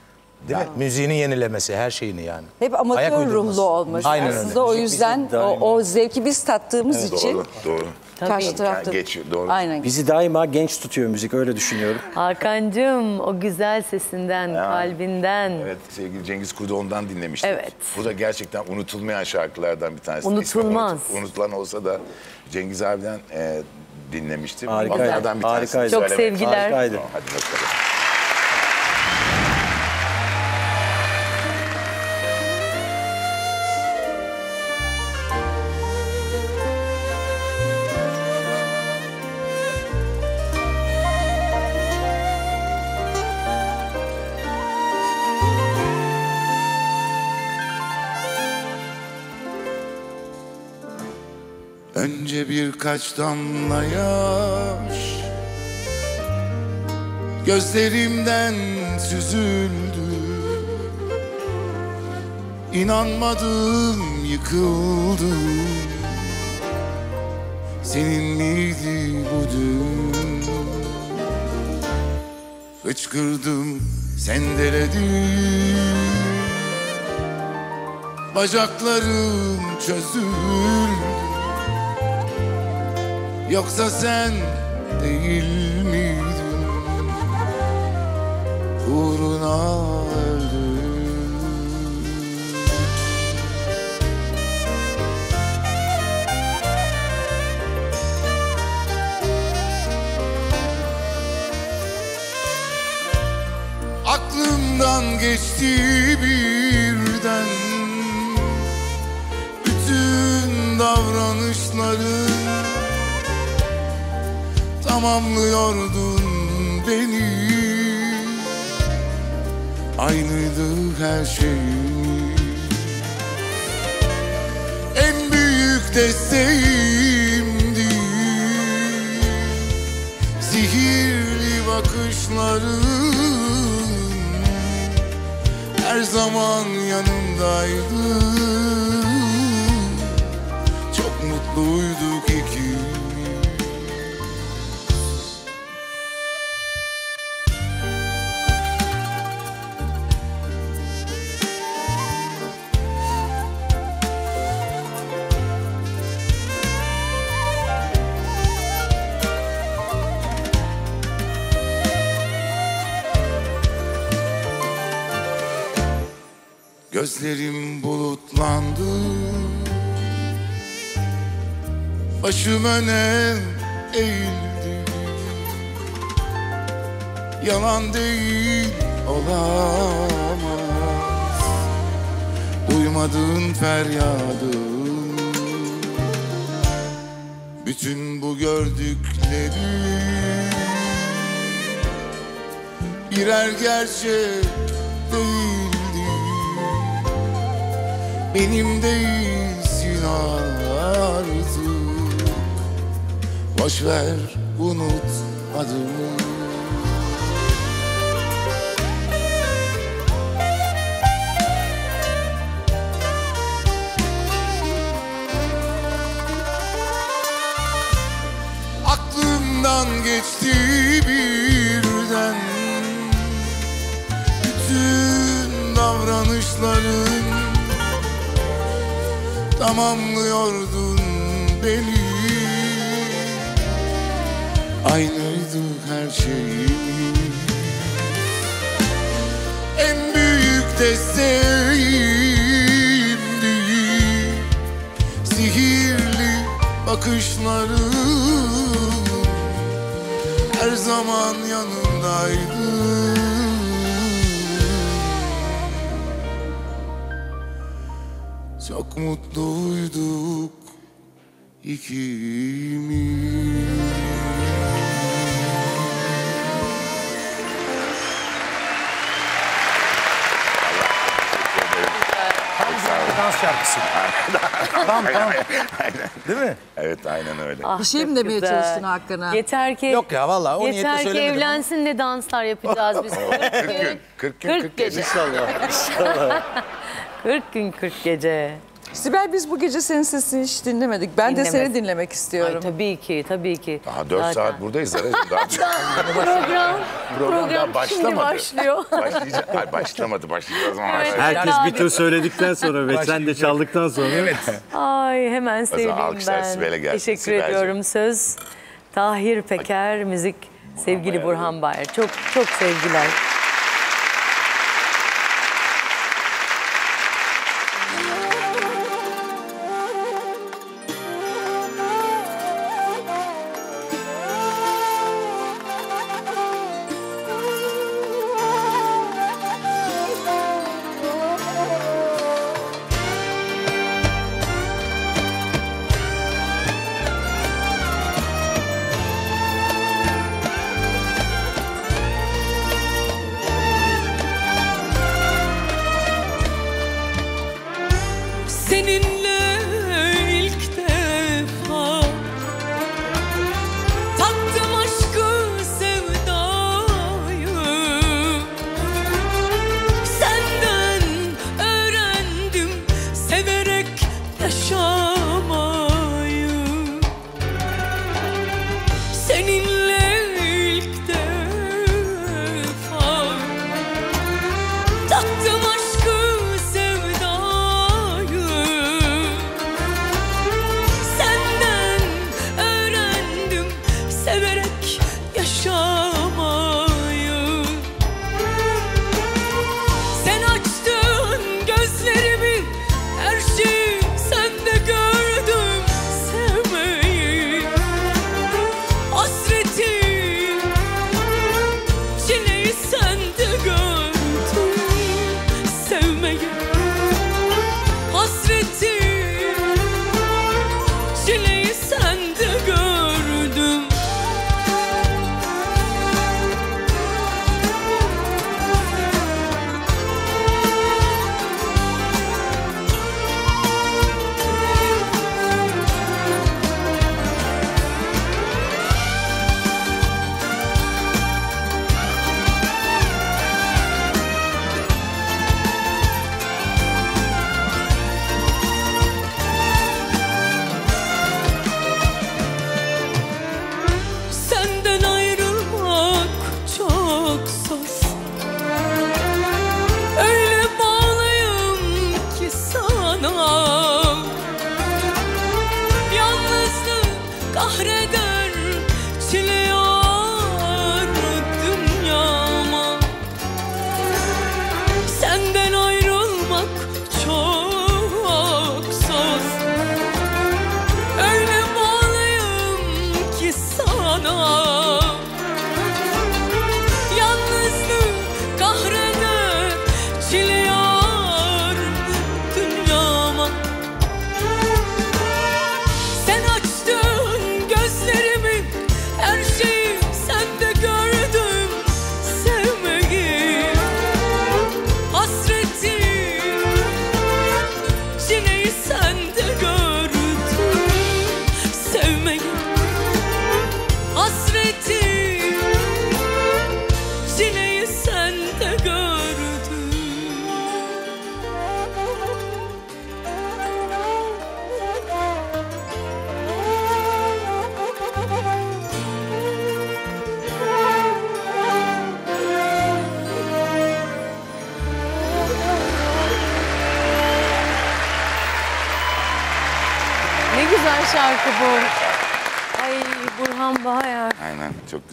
Değil mi? Müziğini yenilemesi, her şeyini yani. Hep Ayak amatör uydurması. ruhlu olmuş. Aynen öyle. Aslında o yüzden o, o zevki biz tattığımız için Doğru, doğru. karşı tarafta... geç, doğru. Aynen. Bizi daima genç tutuyor müzik öyle düşünüyorum. Hakan'cığım o güzel sesinden, kalbinden. Evet sevgili Cengiz Kurdu ondan dinlemiştik. Evet. Bu da gerçekten unutulmayan şarkılardan bir tanesi. Unutulmaz. İsmi unut- unutulan olsa da Cengiz abiden e, dinlemiştim. Harikaydı, Onlardan bir tanesini harikaydı. Çok söylemek sevgiler. Harikaydı. Tamam, Hadi bakalım. Birkaç damla yaş. Gözlerimden süzüldü. İnanmadım yıkıldım Senin miydi bu dün? Hıçkırdım sendeledim Bacaklarım çözüldü Yoksa sen değil miydin? Uğruna öldüm. Aklımdan geçti birden. Bütün davranışların tamamlıyordun beni. Aynıydı her şeyimiz En büyük desteğimdi. Zihirli bakışların Her zaman yanımdaydı. Çok mutluyduk Gözlerim bulutlandı. Başım öne eğildi. Yalan değil olamaz. Duymadığın feryadım Bütün bu gördüklerim Birer gerçek benim değilsin artık Boş ver unut adımı tamamlıyordun beni. Aynıydı her şeyimiz En büyük desteğimdi Sihirli bakışların Her zaman yanımdaydı mutluyduk ikimiz. Dans şarkısı. tam tam. Değil mi? Evet aynen öyle. Bir şey mi demeye Güzel. çalıştın Hakan'a? Yeter ki Yok ya vallahi o niyetle Yeter ki söylemedim. evlensin de danslar yapacağız biz. 40 gün, 40 gün 40 40 gece. gece. İnşallah. İnşallah. 40 gün 40 gece. Sibel biz bu gece senin sesini hiç dinlemedik. Ben de seni dinlemek istiyorum. Ay, tabii ki, tabii ki. Daha 4 Zaten. saat buradayız Zara'cığım. Daha Program, program daha başlamadı. şimdi başlıyor. Başlayacak. Ay başlamadı. Başlayacağız ama Evet. Herkes bir tür söyledikten sonra ve sen de çaldıktan sonra. Evet. Ay hemen seveyim alkışlar ben. Sibel'e gelsin, Teşekkür Sibel'cim. ediyorum. Söz Tahir Peker, müzik sevgili Bayer. Burhan Bayer. Çok çok sevgiler.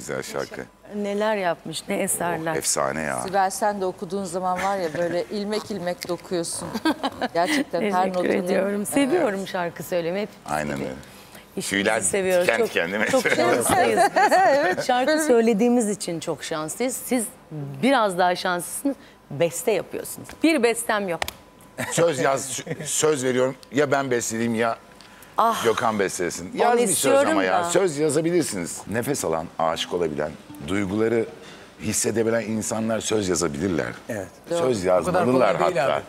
Güzel şarkı. neler yapmış, ne eserler. Efsane ya. Sibel sen de okuduğun zaman var ya böyle ilmek ilmek dokuyorsun. Gerçekten her Teşekkür notunu. ediyorum. Seviyorum şarkı söylemeyi. Hep Aynen öyle. Tüyler seviyoruz. diken Çok, diken değil mi? çok şanslıyız biz. Şarkı söylediğimiz için çok şanslıyız. Siz biraz daha şanslısınız. Beste yapıyorsunuz. Bir bestem yok. Söz yaz, söz veriyorum. Ya ben besteleyeyim ya Gökhan bestelesin. Yaz bir söz ama ya. da. Söz yazabilirsiniz. Nefes alan, aşık olabilen, duyguları hissedebilen insanlar söz yazabilirler. Evet. Söz kadar yazmalılar hatta. abi.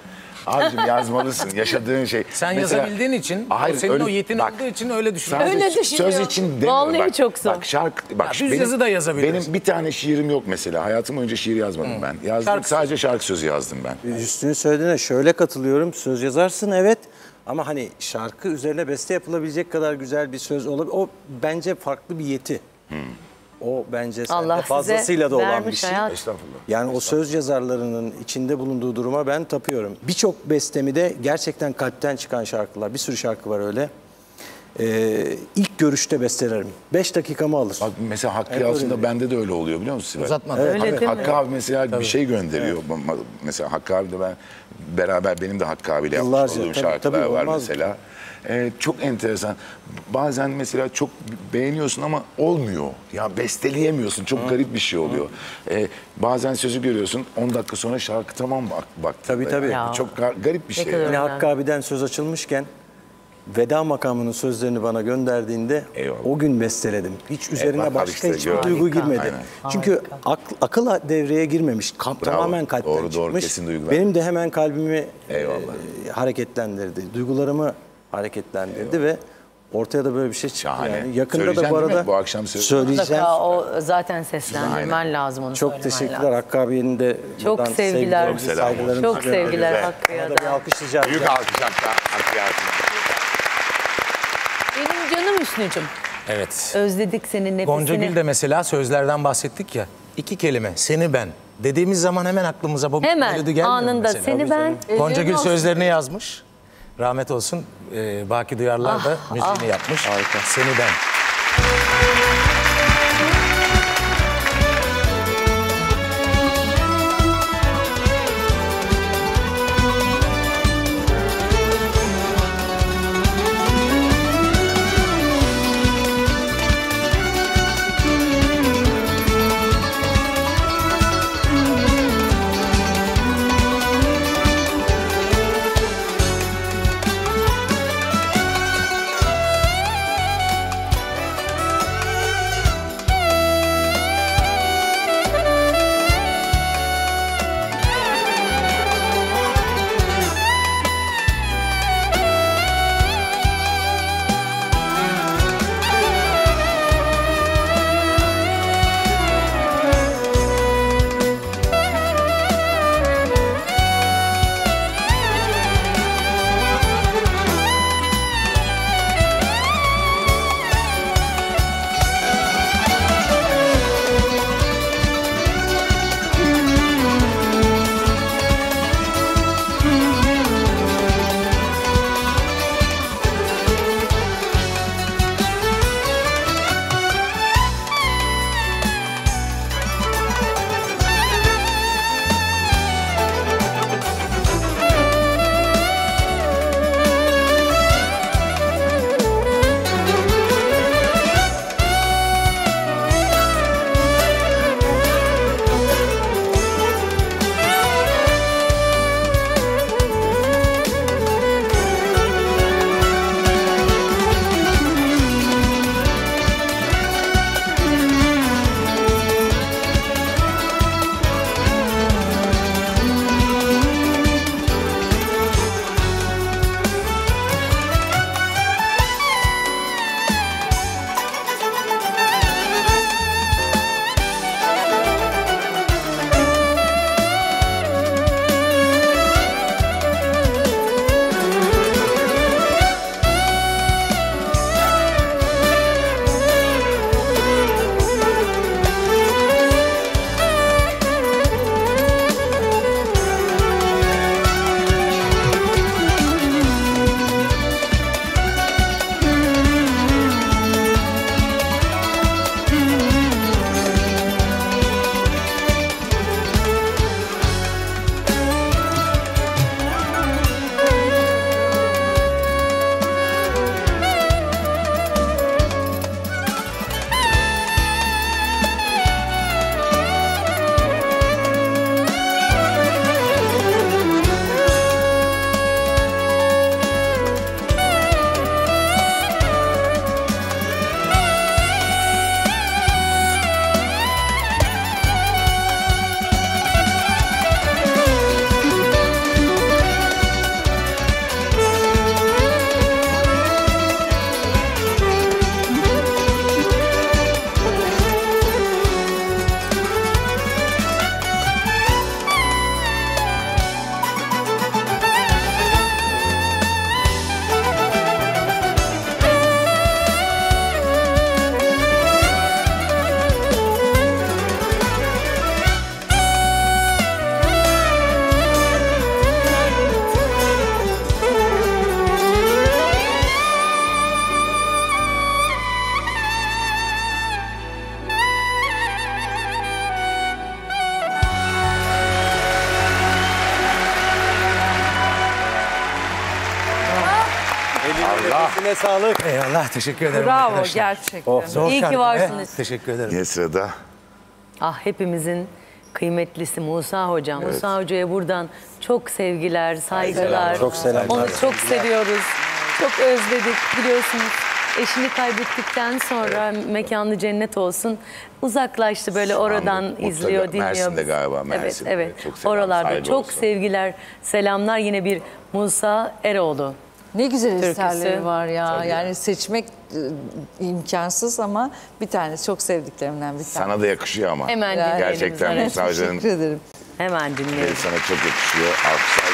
Abicim yazmalısın. Yaşadığın şey. Sen Mesela- yazabildiğin için, Hayır, o senin öyle- o yetin bak, olduğu için öyle düşünüyorsun. Öyle söz düşünüyor. için demiyorum. Vallahi bak, çok zor. Bak şarkı, bak düz yazı da yazabiliriz. Benim bir tane şiirim yok mesela. Hayatım boyunca şiir yazmadım ben. Yazdım Şarkı- sadece şarkı sözü yazdım ben. Üstünü söylediğine şöyle katılıyorum. Söz yazarsın evet Ama hani şarkı üzerine beste yapılabilecek kadar güzel bir söz olabilir. O bence farklı bir yeti. O bence Allah fazlasıyla da olan bir şey. hayat. Estağfurullah. Yani o söz yazarlarının içinde bulunduğu duruma ben tapıyorum. Birçok bestemi de gerçekten kalpten çıkan şarkılar. Bir sürü şarkı var öyle. Ee, ilk görüşte bestelerim. Beş dakikamı alır. Bak mesela Hakkı Evet, öyle. bende de öyle oluyor biliyor musun Sibel? Uzatma. Evet. Öyle mi? Hakkı abi mesela bir şey gönderiyor. Mesela Hakkı abi de ben beraber benim de Hakkı abiyle yapmış Yıllarca, olduğum tabii, şarkılar tabii, var olmaz mesela. Ee, çok enteresan. Bazen mesela çok beğeniyorsun ama olmuyor. Ya besteleyemiyorsun. Çok garip bir şey oluyor. Ee, bazen sözü görüyorsun 10 dakika sonra şarkı tamam bak. bak Tabii, tabii. Ya. Çok gar- garip bir şey. Yine Öyle. Hakkı abiden söz açılmışken veda makamının sözlerini bana gönderdiğinde Eyvallah. o gün besteledim. Hiç üzerine bak başka işte hiçbir gördün. duygu Harika. girmedi. Aynen. Çünkü ak- akıl devreye girmemiş. Ka- tamamen kalpten Doğru, doğru. çıkmış. Kesin duygular. Benim de hemen kalbimi Eyvallah. e, hareketlendirdi. Duygularımı hareketlendirdi ve ortaya da böyle bir şey çıktı. Şahane. Yani yakında da bu arada Bu akşam söyle- söyleyeceğim. Mutlaka o zaten seslendirmen lazım onu Çok teşekkürler lazım. Hakkı abi'nin de Çok sevgiler. sevgilerimizi, Çok sevgiler. Hakkı'ya da bir alkışlayacağız. Büyük alkış Hakkı, Hakkı Yalçın'a. Benim canım Hüsnü'cüm. Evet. Özledik senin nefesini. Gonca Gül de mesela sözlerden bahsettik ya. İki kelime. Seni ben. Dediğimiz zaman hemen aklımıza bu Hemen, melodi gelmiyor anında mesela? seni ben- Gonca Gül sözlerini yazmış. Rahmet olsun. Ee, Baki Duyarlar da müziğini yapmış. Harika. Seni ben. Eyvallah teşekkür ederim Bravo arkadaşlar. gerçekten. Oh. Zor İyi ki şarkı varsınız. Teşekkür ederim. Yine sırada Ah hepimizin kıymetlisi Musa Hocam. Musa Hoca'ya buradan çok sevgiler, saygılar. Çok selamlar. Onu çok seviyoruz. Çok özledik biliyorsunuz. Eşini kaybettikten sonra mekanı cennet olsun. Uzaklaştı böyle oradan Mutlu'da, izliyor, dinliyor. Mersin'de bizi. galiba, Evet, Mersin'de. evet. Çok selam, Oralarda saygı çok olsun. sevgiler, selamlar. Yine bir Musa Eroğlu. Ne güzel Türküsü. eserleri var ya. Yani seçmek e, imkansız ama bir tanesi çok sevdiklerimden bir tanesi. sana da yakışıyor ama. Hemen Yani dinleyelim. Gerçekten Evet, Musa Teşekkür ederim. Hemen dinleyelim. sana çok yakışıyor. Alkışlar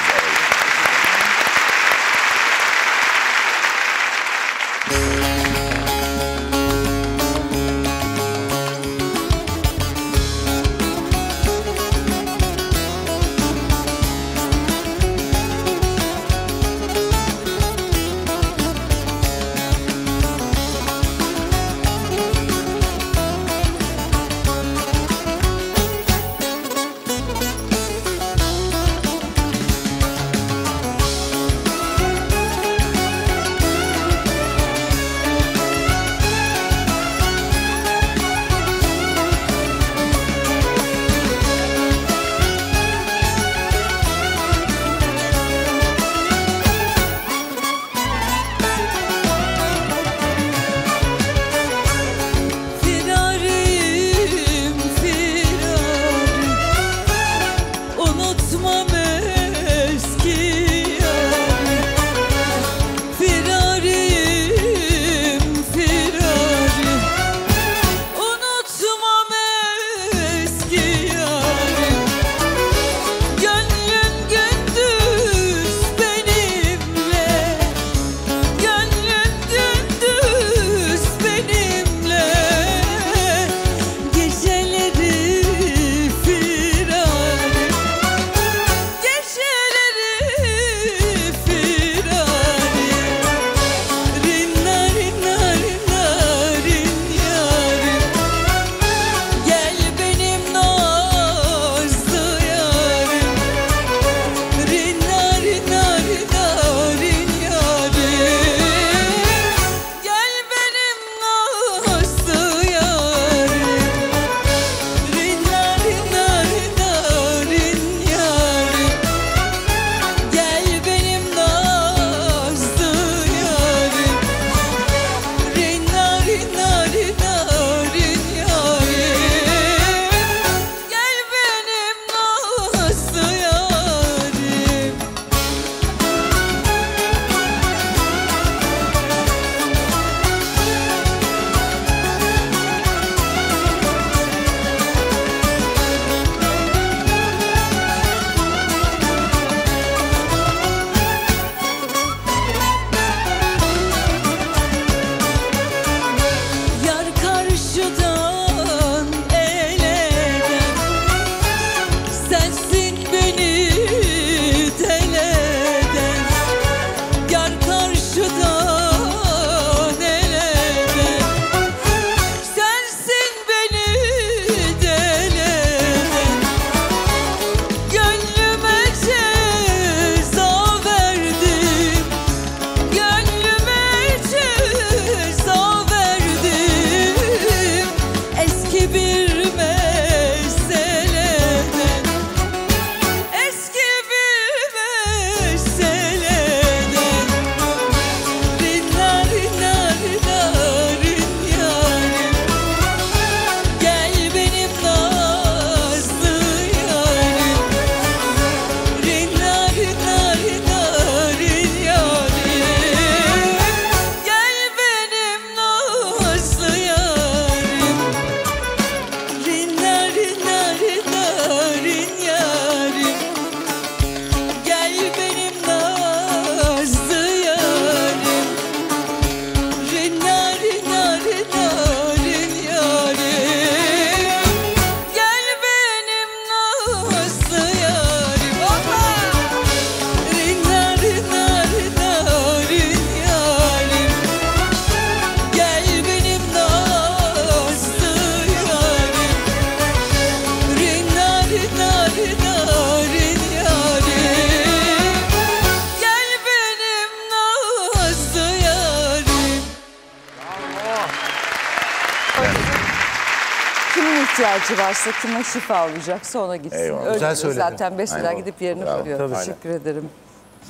varsa kime şifa olacaksa ona gitsin. Eyvallah. Öyle Güzel söyledin. zaten besteler Aynen. gidip yerini Bravo. buluyor. Tabii. Teşekkür ederim.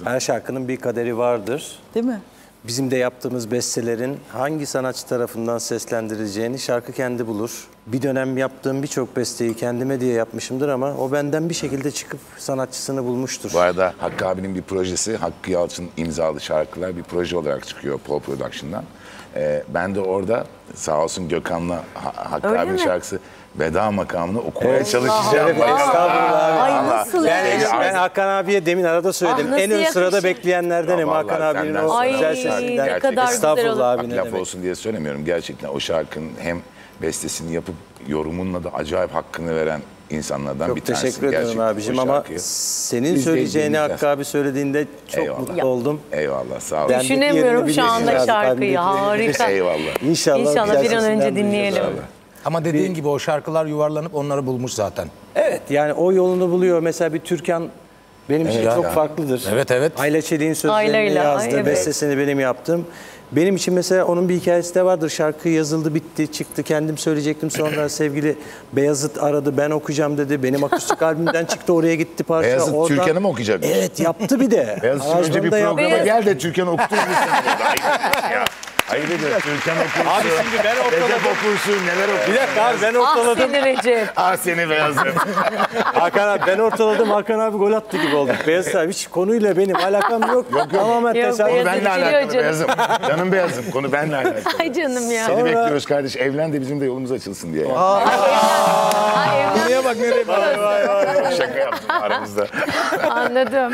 Her şarkının bir kaderi vardır. Değil mi? Bizim de yaptığımız bestelerin hangi sanatçı tarafından seslendirileceğini şarkı kendi bulur. Bir dönem yaptığım birçok besteyi kendime diye yapmışımdır ama o benden bir şekilde çıkıp sanatçısını bulmuştur. Bu arada Hakkı abinin bir projesi, Hakkı Yalçın imzalı şarkılar bir proje olarak çıkıyor Paul Production'dan. Ee, ben de orada sağ olsun Gökhan'la Ha- Hakkı Öyle abinin mi? şarkısı Veda makamını okumaya çalışacağım. Estağfurullah abi. Ay nasıl Ben, yani? ben Hakan abiye demin arada söyledim. Ah, en ön nasıl sırada yakışır? bekleyenlerdenim Ya Hakan abinin o güzel ne sesinden. kadar güzel Estağfurullah olur. abi ne laf demek. olsun diye söylemiyorum. Gerçekten o şarkının hem bestesini yapıp yorumunla da acayip hakkını veren insanlardan bir Çok tanesi. teşekkür ederim Gerçekten abicim ama senin söyleyeceğini. Hakkı abi söylediğinde çok Eyvallah. mutlu oldum. Eyvallah sağ ol. Ben- Düşünemiyorum şu anda şarkıyı. Harika. Eyvallah. İnşallah, İnşallah bir an önce dinleyelim. abi. Ama dediğin gibi o şarkılar yuvarlanıp onları bulmuş zaten. Evet yani o yolunu buluyor. Mesela bir Türkan benim için Evet çok ya. farklıdır. Evet, evet. Ayla Çelik'in sözlerini Ayla'yla, yazdı. evet. Bestesini benim yaptım. Benim için mesela onun bir hikayesi de vardır. Şarkı yazıldı, bitti, çıktı. Kendim söyleyecektim. Sonra sevgili Beyazıt aradı. Ben okuyacağım dedi. Benim akustik albümden çıktı. Oraya gitti parça. Beyazıt Oradan- Türkan'ı mı okuyacakmış? Evet yaptı bir de. Beyaz için önce bir programa Beyaz- gel de Türkan okutur musun? ya. Hayır dedi Türkan okursun. Abi şimdi ben ortaladım. Recep okursun neler okursun. Bir dakika abi ben Ah ortaladım. seni Recep. Ah seni beyazım. Hakan abi ben ortaladım. Hakan abi gol attı gibi olduk. Beyaz abi hiç konuyla benim alakam yok. yok, Tamamen Yok, tesadüf. Konu benimle alakalı canım. beyazım. Canım beyazım. Konu benimle alakalı. Ay canım ya. Seni Sonra- bekliyoruz kardeş. Evlen de bizim de yolumuz açılsın diye. Ay, evlen- Nereye bak nereye Şaka yaptım aramızda. Anladım.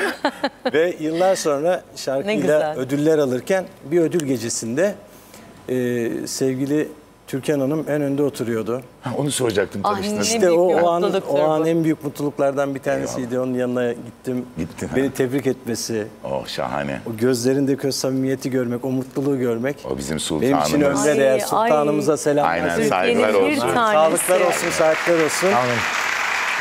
Ve yıllar sonra şarkıyla ödüller alırken bir ödül gecesinde e, sevgili Türkan Hanım en önde oturuyordu. Ha, Onu soracaktım Ah, tanıştınız. ne- İşte o, o an, o an en büyük mutluluklardan bir tanesiydi. Onun yanına gittim. Gittin, ha. Beni tebrik etmesi, Oh şahane. o gözlerindeki o samimiyeti görmek, o mutluluğu görmek. O bizim Benim için sultanımız. ömre değer. Sultanımıza ay. selamlar. Aynen saygılar olsun. Sağlıklar olsun, saatler olsun.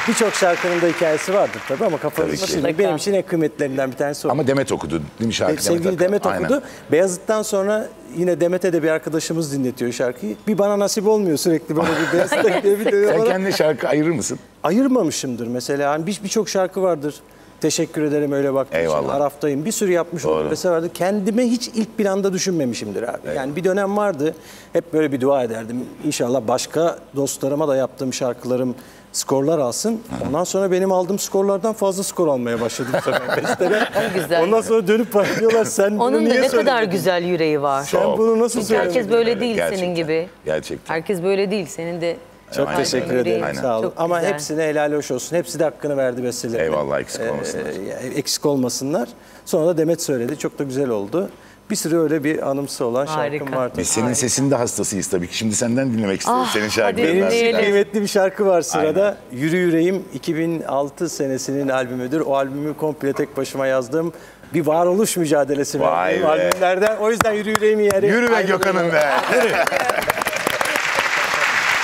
Birçok şarkının da hikayesi vardır tabii ama kafamızda Tabii şimdi benim için en kıymetlerinden bir tanesi o. Ama Demet okudu değil mi şarkı? Sevgili Demet Aynen. okudu. Beyazıt'tan sonra yine Demet'e de bir arkadaşımız dinletiyor şarkıyı. Bir bana nasip olmuyor sürekli böyle bir Beyazıt'ta diye bir dönüyor Sen kendine şarkı ayırır mısın? Ayırmamışımdır mesela. Hani bir- birçok şarkı vardır. Teşekkür ederim öyle baktığın için. Eyvallah. Araftayım. Bir sürü yapmış olduğum beste vardı. Kendime hiç ilk planda düşünmemişimdir abi. Yani bir dönem vardı. Hep böyle bir dua ederdim. İnşallah başka dostlarıma da yaptığım şarkılarım skorlar alsın. Ondan sonra benim aldığım skorlardan fazla skor almaya başladım sefer. Ondan sonra dönüp bakıyorlar sen bunu Onun da niye ne kadar söylemedin? güzel yüreği var. Sen Çok. bunu nasıl Çünkü herkes böyle değil gerçekten. senin gibi. Gerçekten. Herkes böyle değil. Senin de Çok Aynen. teşekkür ederim. Aynen. Sağ olun. çok Ama güzel. hepsine helal hoş olsun. Hepsi de hakkını verdi bestelerine. Eyvallah, eksik olmasınlar. Ee, eksik olmasınlar. Sonra da Demet söyledi. Çok da güzel oldu. Bir sürü öyle bir anımsı olan şarkım Harika. vardı. Biz senin sesinin de hastasıyız tabii ki. Şimdi senden dinlemek istiyoruz Ah, senin hadi şarkılarını. Benim için kıymetli bir şarkı var sırada. Yürü Yüreğim 2006 senesinin albümüdür. O albümü komple tek başıma yazdım. Bir varoluş mücadelesi Vay verdiğim be. albümlerden. O yüzden Yürü Yüreğim'i yeri. Yürü be. Gökhan'ım be. Yürü.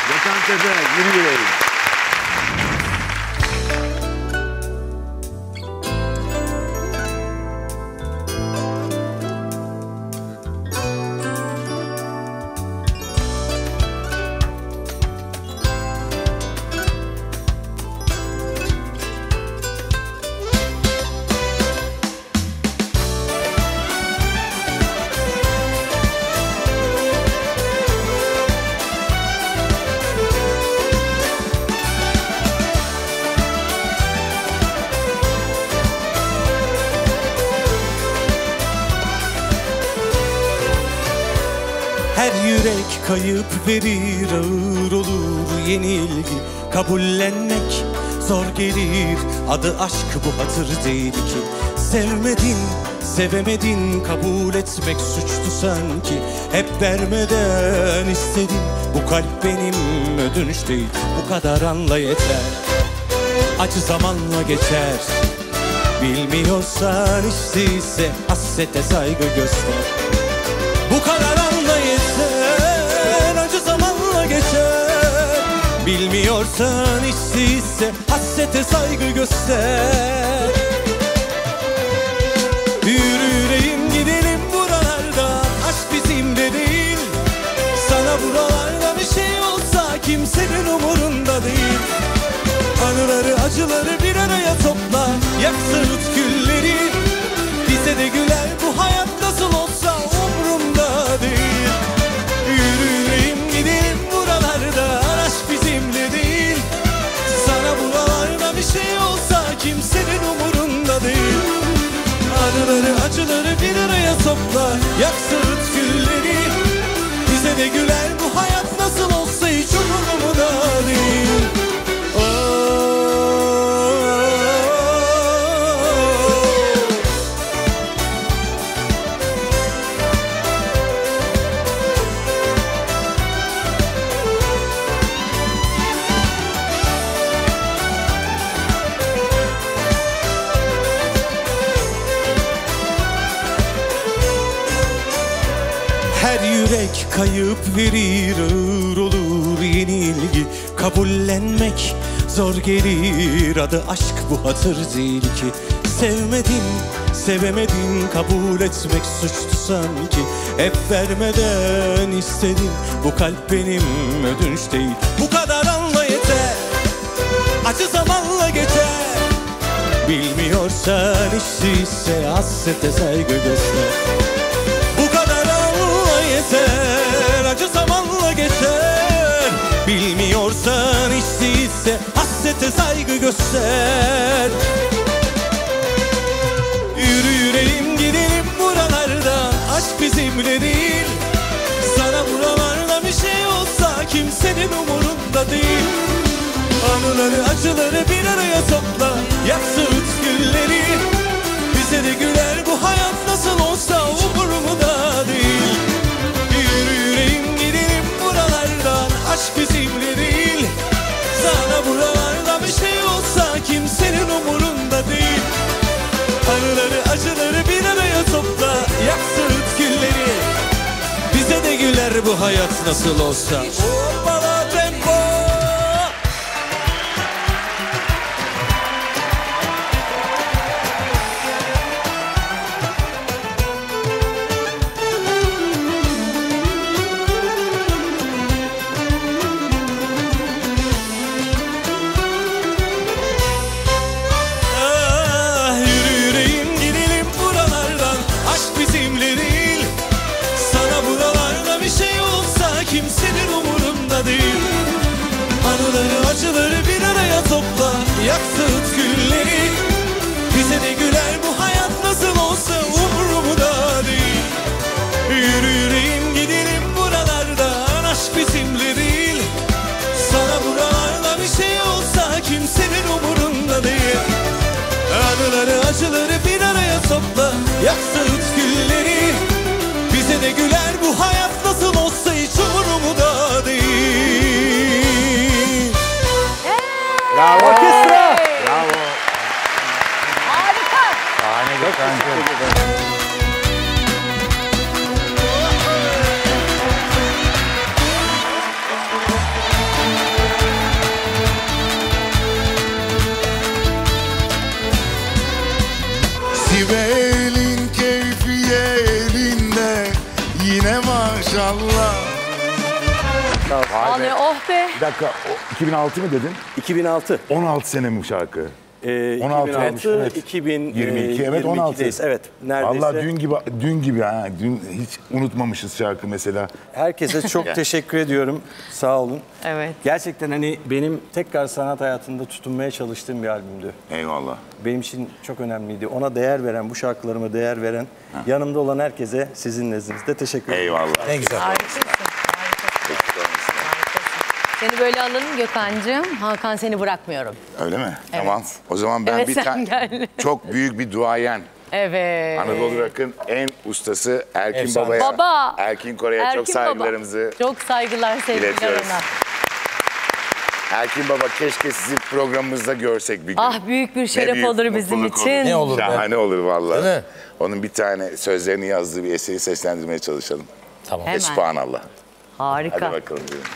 Gökhan Tepe, yürü yüreğim. Kayıp verir ağır olur yenilgi. Kabullenmek zor gelir. Adı aşk bu hatır değil ki. Sevmedin sevemedin kabul etmek suçtu sanki. Hep vermeden istedim bu kalp benim ödünç değil. Bu kadar anla yeter. Acı zamanla geçer. Bilmiyorsan hiç değilse hasrete saygı göster. Bu kadar Bilmiyorsan değilse Hasrete saygı göster. Yürü yüreğim gidelim buralardan Aşk bizimle değil Sana buralarda bir şey olsa Kim kimsenin umurunda değil. Anıları acıları bir araya topla Yak külleri Bize de güler umurunda değil. Anıları acıları bir araya topla Yak sırıt külleri Bize de güler bu hayat nasıl olsa Hiç umurumda değil kayıp verir ağır olur yenilgi. Kabullenmek zor gelir adı aşk bu hatır değil ki. Sevmedin sevemedin kabul etmek suçtu sanki. Hep vermeden istedin bu kalp benim ödünç değil. Bu kadar anla yeter acı zamanla geçer. Bilmiyorsan değilse hasrete saygı göster yeter Acı zamanla geçer. Bilmiyorsan değilse Hasrete saygı göster. Yürü yüreğim gidelim buralardan Aşk bizimle değil Sana buralarda bir şey olsa Kimsenin umurunda değil. Anıları acıları bir araya topla Yak sırıt gülleri. Bize de güler bu hayat nasıl olsa umurunda değil. Anıları acıları bir araya topla Yak sırıt gülleri Bize de güler bu hayat nasıl olsa Anıları acıları bir araya topla. Yak sığıt gülleri dakika, o 2006 mı dedin? 2006. 16 sene mi bu şarkı? Ee, 16 2006, olmuş, evet. 2022, 22, evet 16. Evet, neredeyse. Vallahi dün gibi, dün gibi ha. Dün hiç unutmamışız şarkı mesela. Herkese çok teşekkür ediyorum. Sağ olun. Evet. Gerçekten hani benim tekrar sanat hayatında tutunmaya çalıştığım bir albümdü. Eyvallah. Benim için çok önemliydi. Ona değer veren, bu şarkılarıma değer veren, yanımda olan herkese sizin nezdinizde teşekkür ederim. Eyvallah. Ne güzel. Harikasın. Seni böyle alalım Gökhan'cığım. Hakan seni bırakmıyorum. Öyle mi? Tamam. O zaman ben Evet, bir tane çok büyük bir duayen. Evet. Anadolu Rock'ın en ustası Erkin Efsane. Baba'ya. Baba. Erkin Koray'a çok Erkin Baba. saygılarımızı Çok saygılar sevgiler ona. Erkin Baba keşke sizi programımızda görsek bir gün. Ah büyük bir Ne şeref büyük olur bizim için. Ne olur be. Şahane olur vallahi. Değil mi? Onun bir tane sözlerini yazdığı bir eseri seslendirmeye çalışalım. Tamam. Hemen. Esbağanallah. Harika. Hadi bakalım. buyurun.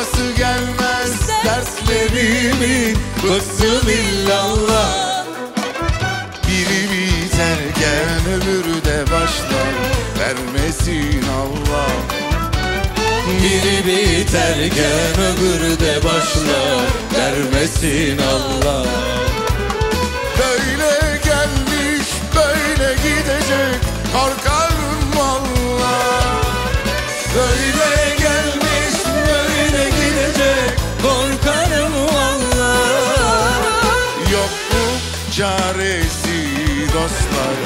Arkası gelmez dertlerimin Bıktım illallah. Biri biterken öbürü de başlar Vermesin Allah. Biri biterken öbürü de başlar Vermesin Allah. Böyle gelmiş böyle gidecek Korkarım çaresi dostlar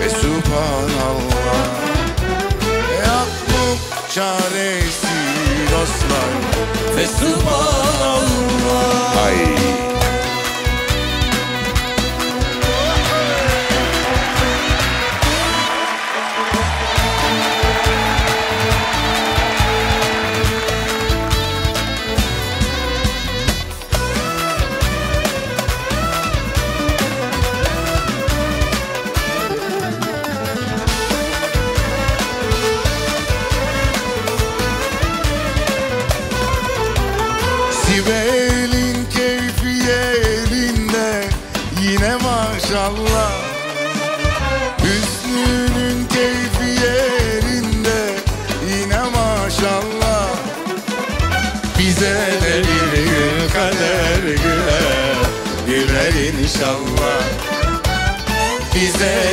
Ve subhanallah Yokluk çaresi dostlar Ve subhanallah Ay.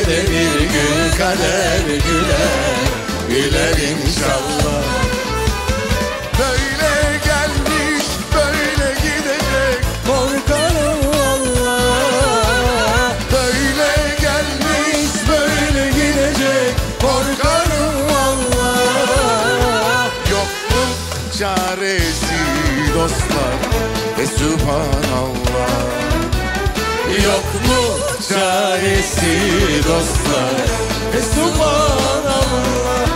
De bir gün kader güler Güler inşallah. Böyle gelmiş böyle gidecek Korkarım valla Böyle gelmiş böyle gidecek Korkarım valla Yokluk çaresi dostlar Ve subhanallah Yok mu çaresi dostlar? Ve subhanallah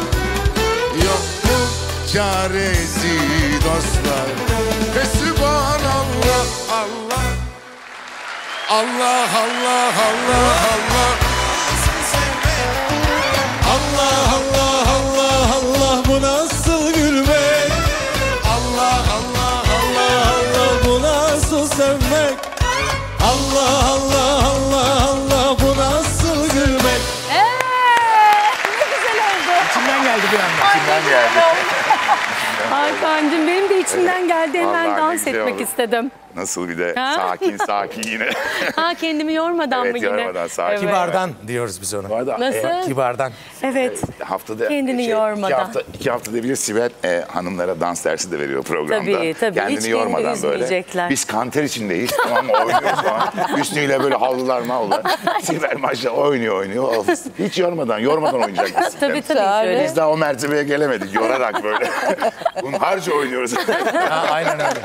Yokluk çaresi dostlar? Ve subhanallah Allah Allah. Allah Allah Allah Allah içimden geldi hemen Vallahi dans güzel etmek oldu. istedim. Nasıl bir de Ha? sakin sakin yine. Ha kendimi yormadan Evet, mı yine? yormadan, sakin. Kibardan diyoruz biz ona. Bu arada Nasıl? e, Kibardan. Evet. haftada Kendini Iki yormadan. hafta, iki haftada bir Sibel e, hanımlara dans dersi de veriyor programda. Tabii, tabii. Kendini Hiç kendini yormadan böyle. üzmeyecekler. Biz kanter içindeyiz tamam mı? Oynuyoruz falan. Üstüyle böyle havlular mavlular. Sibel maşallah oynuyor oynuyor. Of, Hiç yormadan, yormadan oynayacak biz. Tabii tabii şöyle. Biz daha o mertebeye gelemedik yorarak böyle. Bunlarca oynuyoruz. Ha, aynen öyle.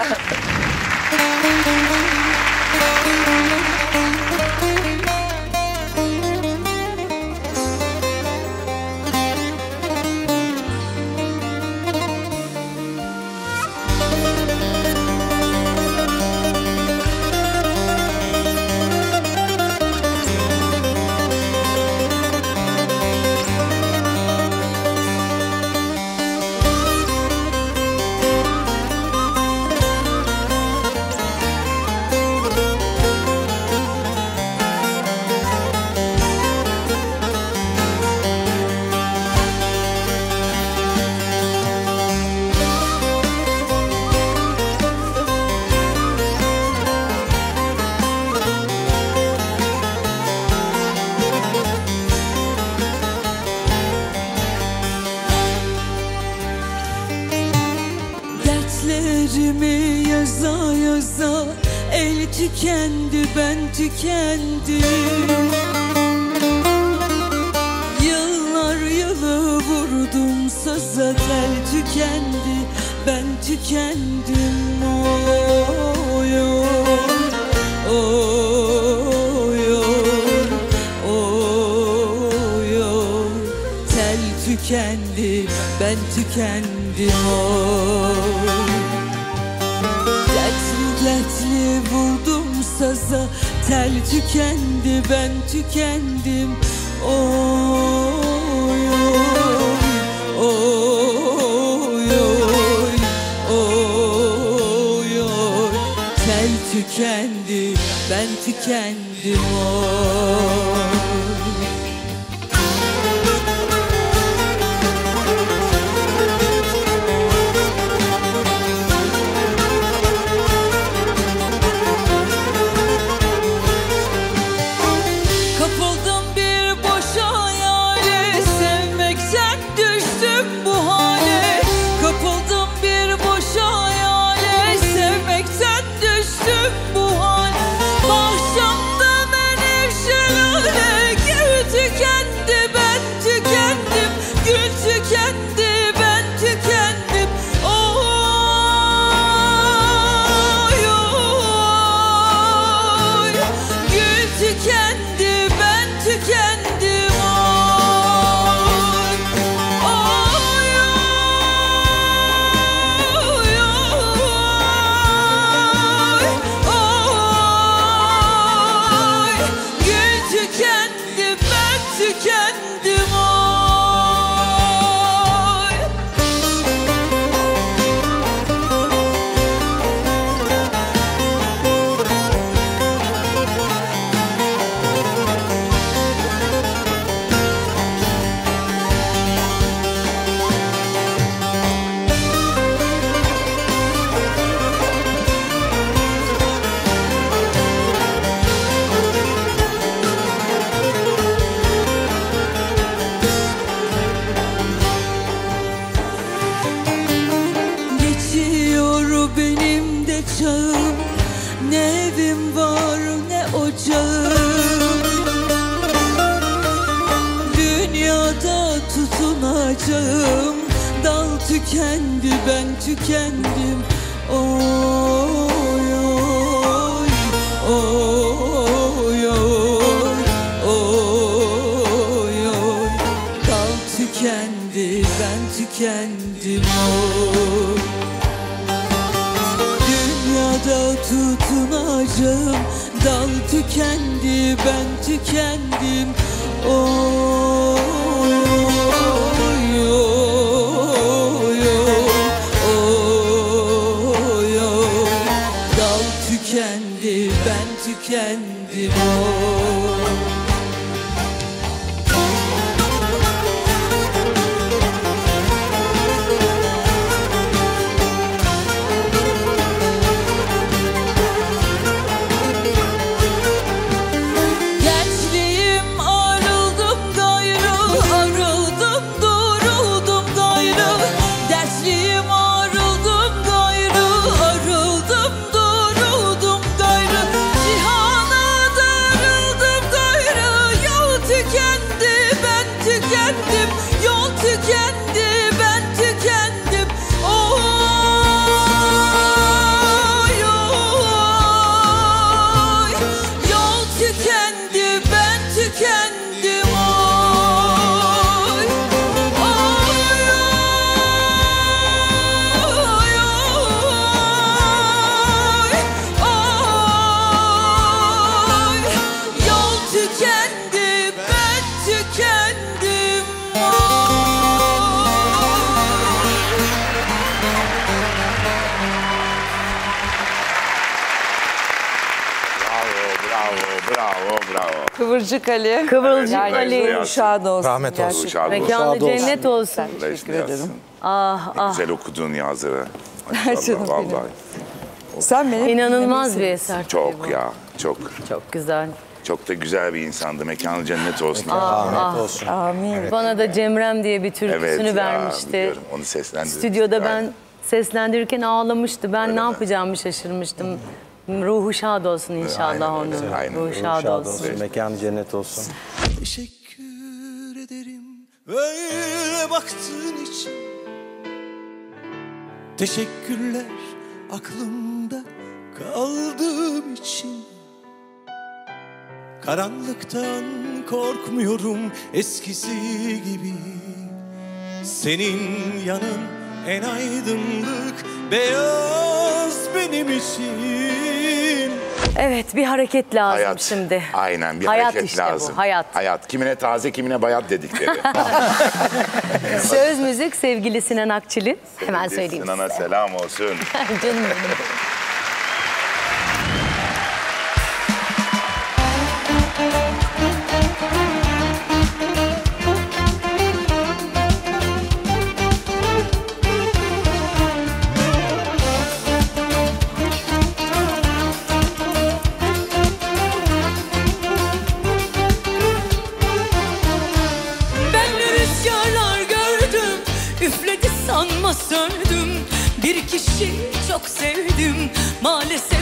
Tükendi ben tükendim. Oy oy oy oy oy oy. Dal tükendi ben tükendim. Oy Dünyada tutunacağım. Dal tükendi ben tükendim. Oy bravo. Kıvırcık Ali. Kıvırcık Yani Ali. şad olsun. Rahmet olsun. gerçekten. Şad olsun. Mekanı Şad olsun. cennet olsun. Teşekkür ederim. Ah ah. Güzel okudun. Canım Maşallah benim. vallahi. Sen beni İnanılmaz bir eser. Çok ya, çok. Çok güzel. Çok da güzel bir insandı. Mekanı cennet olsun. Rahmet olsun. Amin. Bana da Cemrem diye bir türküsünü Evet ya, vermişti. biliyorum. Onu seslendirdim. Stüdyoda ben seslendirirken ağlamıştı. Ben Öyle ne mi? yapacağımı şaşırmıştım. Ruhu şad olsun inşallah Aynen onun. aynen. Ruhu şad Şad olsun. olsun, mekanı cennet olsun. Teşekkür ederim. Böyle baktığın için. Teşekkürler aklımda kaldığım için. Karanlıktan korkmuyorum eskisi gibi. Senin yanın en aydınlık beyaz benim için Evet bir hareket lazım Hayat. şimdi. Aynen bir hayat hareket işte lazım. bu hayat. Hayat. Kimine taze kimine bayat dedikleri. Söz müzik sevgili Sinan Akçil'in. Hemen söyleyeyim Sinan'a size. selam olsun. Canım benim. Maalesef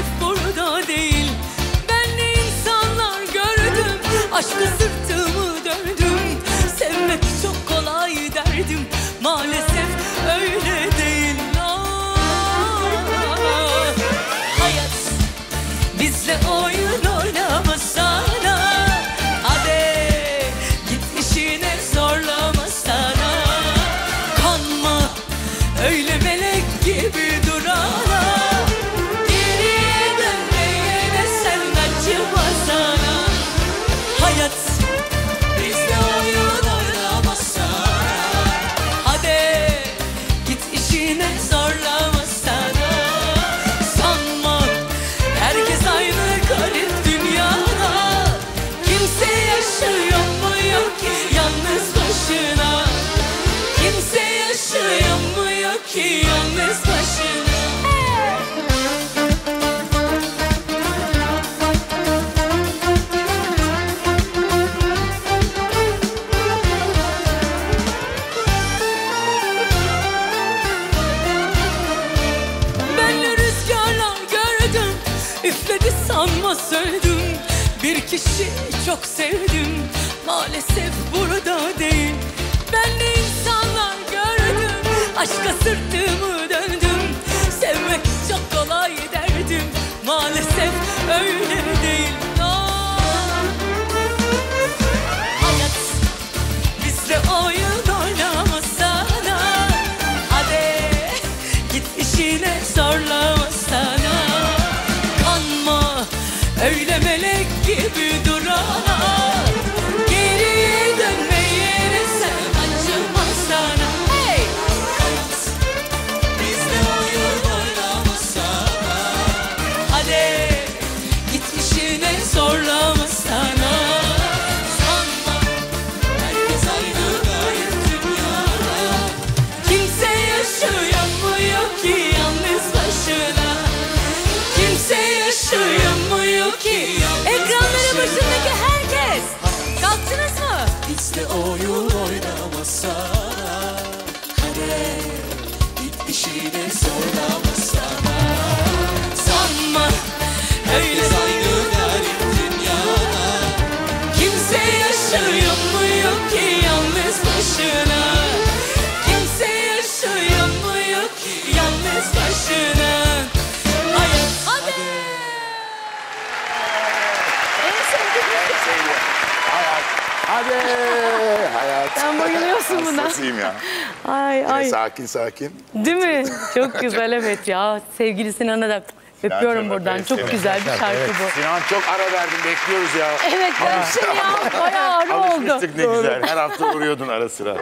sakin. Değil mi? Çok güzel evet ya. Sevgili Sinan'a da öpüyorum çok buradan. Çok seni. güzel bir şarkı bu. Sinan çok ara verdin bekliyoruz ya. Evet demiştim ya. Bayağı ara oldu. Alışmıştık ne güzel. Her hafta uğruyordun ara sıra.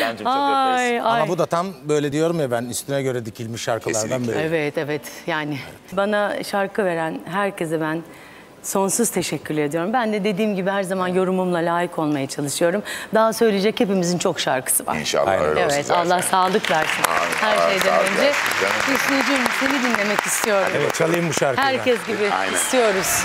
Bence çok öperiz. Ay ay. Ama bu da tam böyle diyorum ya ben üstüne göre dikilmiş şarkılardan Kesinlikle. biri. Evet evet yani bana şarkı veren herkese ben sonsuz teşekkür ediyorum. Ben de dediğim gibi her zaman yorumumla layık olmaya çalışıyorum. Daha söyleyecek hepimizin çok şarkısı var. İnşallah Aynen. öyle olsun Evet zaten. Allah sağlık versin. Amin. Her Allah şeyden sağlık önce. Hüsnü'cüğüm seni dinlemek istiyorum. Evet çalayım bu şarkıyı. Herkes gibi Aynen. istiyoruz.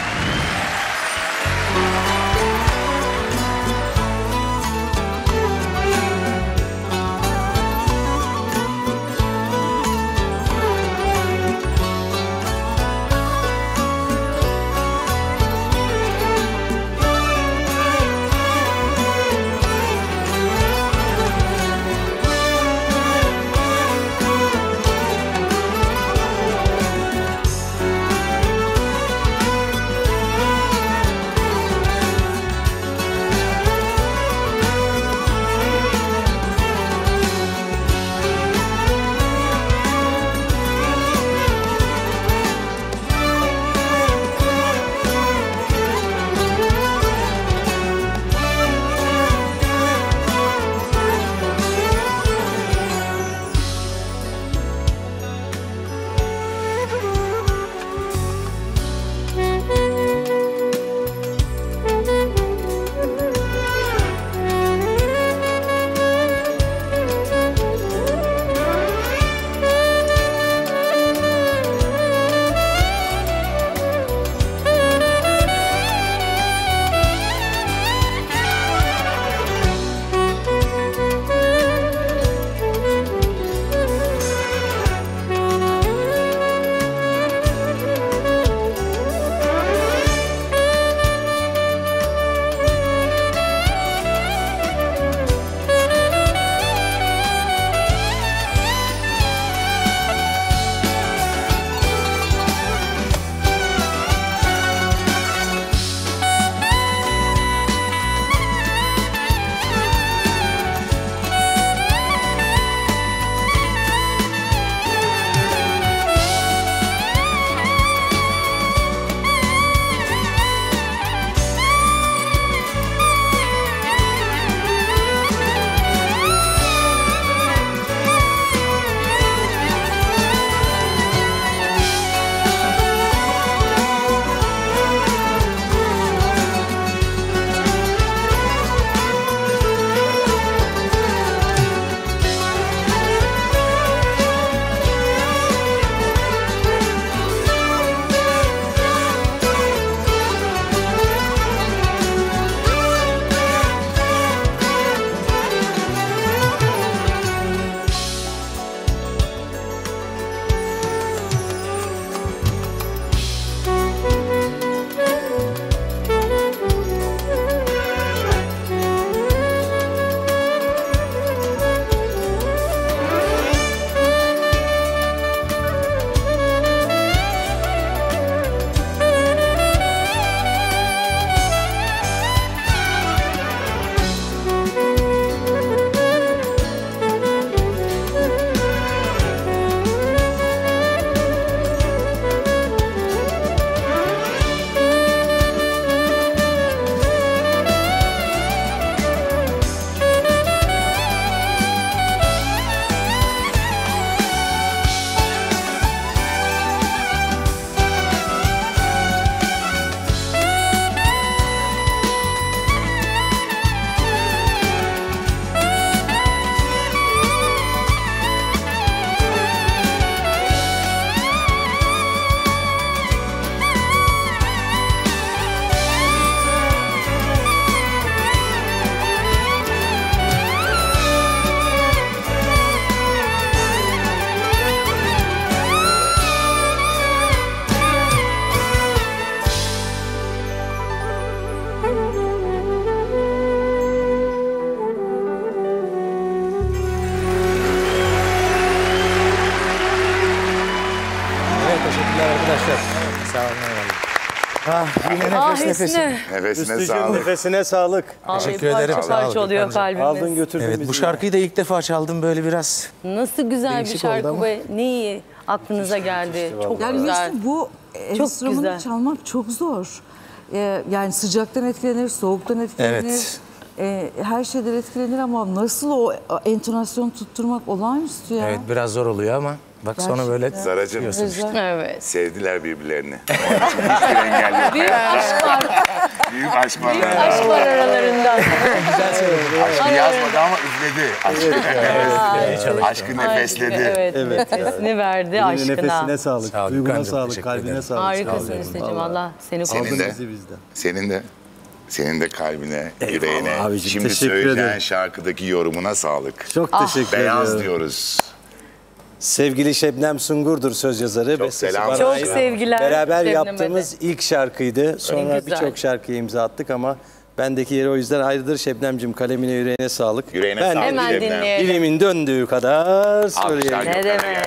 Nefesine Hüsnü'cüğüm sağlık. nefesine sağlık. Teşekkür ederim. Parça Sağ oluyor kalbimiz. Aldın götürdün Evet bizi. bu şarkıyı da ilk defa çaldım böyle biraz. Nasıl güzel bir oldu şarkı ama. ve ne iyi aklınıza geldi. Çok Yani güzel. Hüsnü bu enstrümanı güzel. çalmak çok zor. Ee, yani sıcaktan etkilenir, soğuktan etkilenir. Evet. Ee, her şeyden etkilenir ama nasıl o entonasyon tutturmak olağanüstü ya. Evet biraz zor oluyor ama bak sonra böyle Zaracığım Evet. sevdiler birbirlerini. Onun için hiçbir engel yok. Büyük aşk var. Büyük aşk var. Büyük aşk var aralarında. Aşkı yazmadı ama üfledi. Aşkı, Aşkı nefesledi. Evet, nefesini verdi Eline aşkına. nefesine sağlık, Sağ ol, duyguna Gökhan'cığım, sağlık, teşekkür kalbine ederim. sağlık. Harikasın Sağ ol. Hüsnü'cüğüm. Allah seni Senin korusun. de, Bizi bizden. senin de, senin de kalbine, yüreğine, abicim, şimdi teşekkür söyleyeceğin ederim. şarkıdaki yorumuna sağlık. Çok Ah. teşekkür Beyaz ediyorum. diyoruz. Sevgili Şebnem Sungur'dur söz yazarı. Çok bestesi selam. Çok sevgiler Beraber Şebnem'e de. yaptığımız ilk şarkıydı. Sonra birçok şarkıya imza attık ama bendeki yeri o yüzden ayrıdır. Şebnemcim kalemine yüreğine sağlık. Yüreğine ben sağlık. Hemen Şebnem. dinleyelim. dilimin döndüğü kadar söyleyeyim. Ne demek.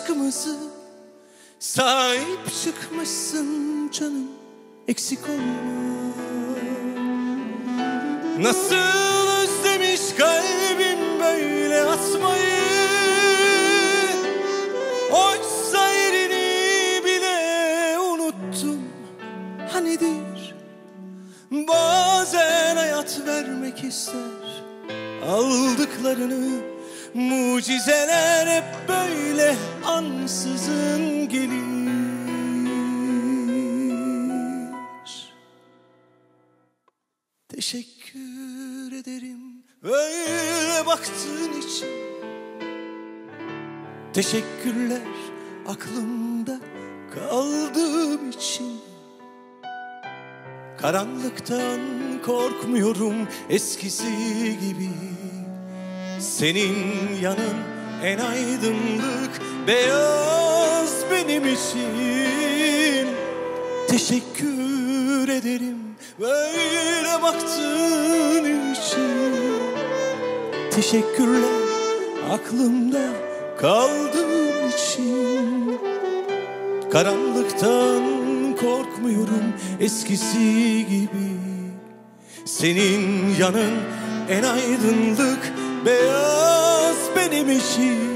Aşkımızı Sahip çıkmışsın canım eksik olma. Nasıl özlemiş kalbim böyle atmayı Oysa yerini bile unuttum. Hanidir Bazen hayat vermek ister. Aldıklarını Mucizeler hep böyle ansızın gelir. Teşekkür ederim böyle baktığın için. Teşekkürler aklımda kaldığım için. Karanlıktan korkmuyorum eskisi gibi Senin yanın en aydınlık beyaz benim için. Teşekkür ederim böyle baktığın için. Teşekkürler aklımda kaldığım için. Karanlıktan korkmuyorum eskisi gibi. Senin yanın en aydınlık beyaz benim için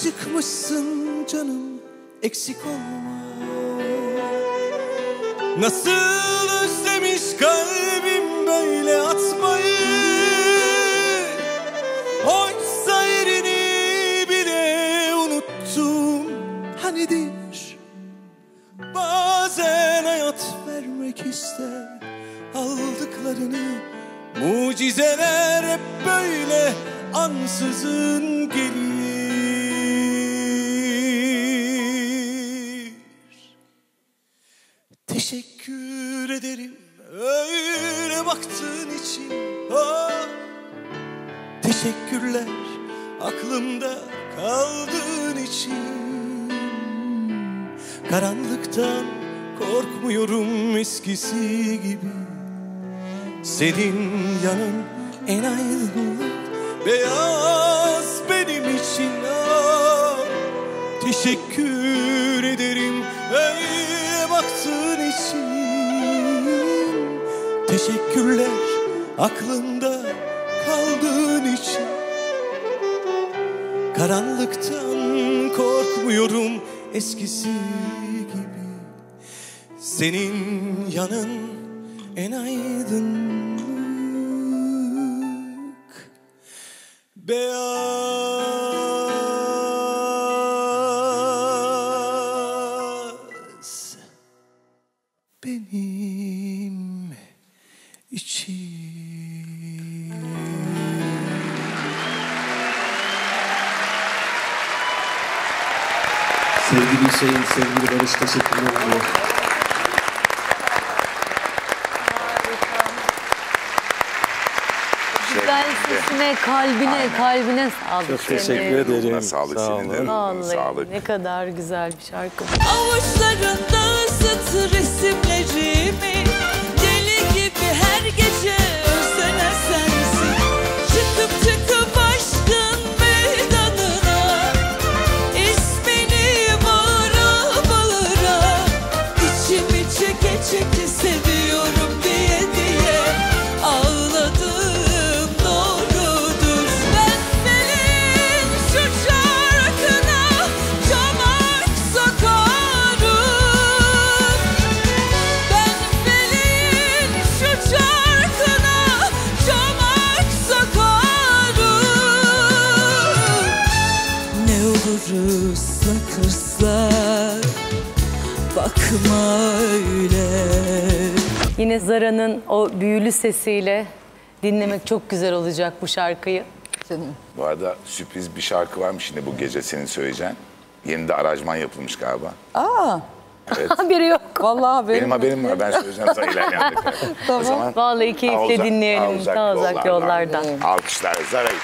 Sahip çıkmışsın canım eksik olma. Nasıl özlemiş kalbim böyle atmayı? Oysa yerini bile unuttum. Hanidir Bazen hayat vermek ister. Aldıklarını Mucizeler hep böyle ansızın gelir Senin yanın en aydınlık Beyaz benim için. Ah Teşekkür ederim öyle baktığın için. Teşekkürler aklımda kaldığın için. Karanlıktan korkmuyorum eskisi gibi. Senin yanın en aydınlık Beyaz Benim için Sevgili Hüseyin, sevgili Barış teşekkür ederim. Güzel sesine, kalbine, kalbine sağlık. Çok senin. teşekkür ederim. Sağlık Sağ senin de. olun. Vallahi Sağlık. ne kadar güzel bir şarkı. Avuçlarında ısıt resimlerimi bakma öyle Yine Zara'nın o büyülü sesiyle dinlemek çok güzel olacak bu şarkıyı. Canım. Bu arada sürpriz bir şarkı varmış yine bu gece senin söyleyeceğin. Yeni de aranjman yapılmış galiba. Aa, Evet. Haberi yok. vallahi haberim Benim haberim var. Ben söyleyeceğim sana ilerleyen dakikalarda. Tamam. O zaman Vallahi keyifle dinleyelim, daha uzak, uzak yollardan. Alkışlar Zara'yı.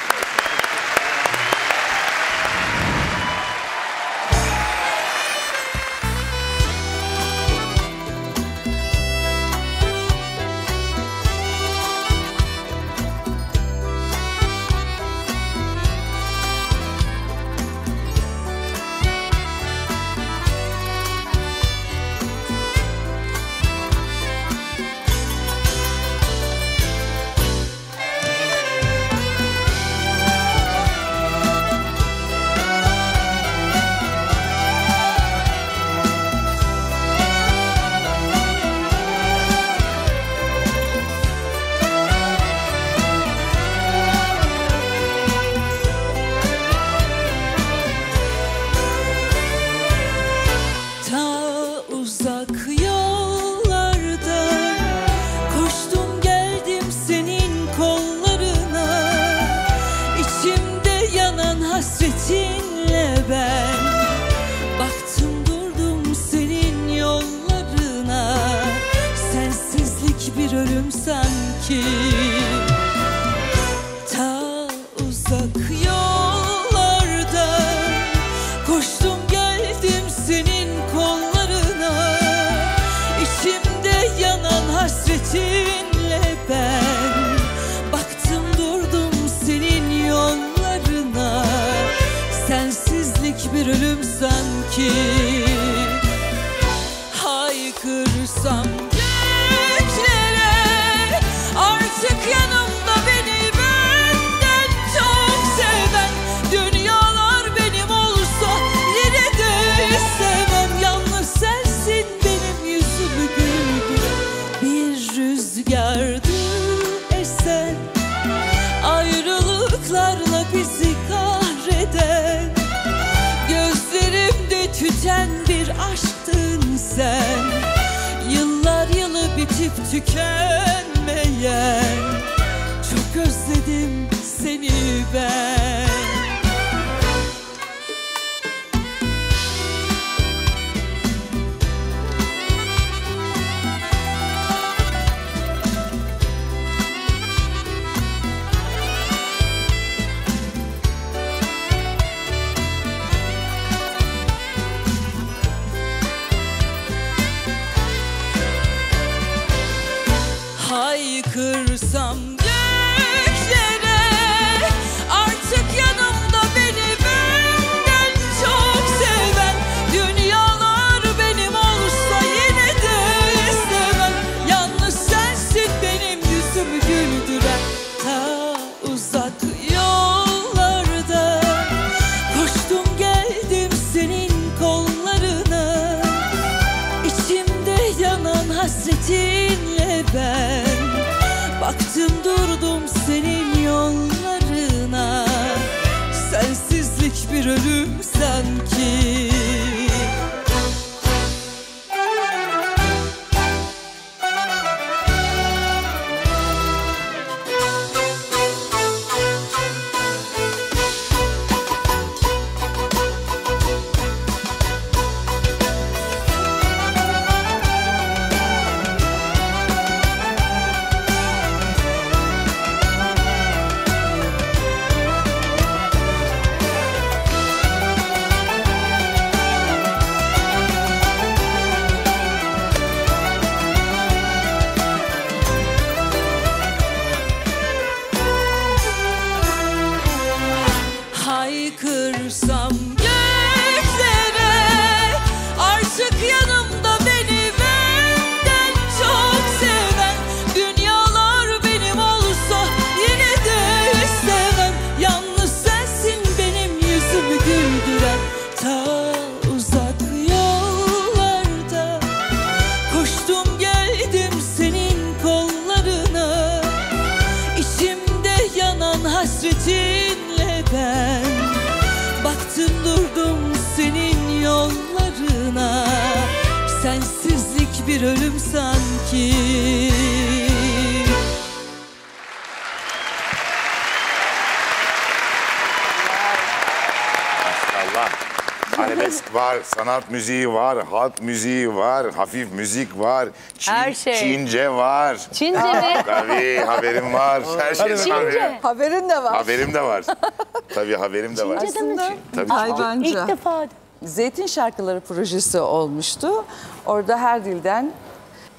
Sanat müziği var, halk müziği var, hafif müzik var, Çin- Her şey. Çince var. Çince mi? Tabii haberim var. Her şey Çince. Haberin de var. Haberim de var. Tabii haberim de var. Aslında Tabii. hayvancı. İlk defa. Zeytin Şarkıları projesi olmuştu. Orada her dilden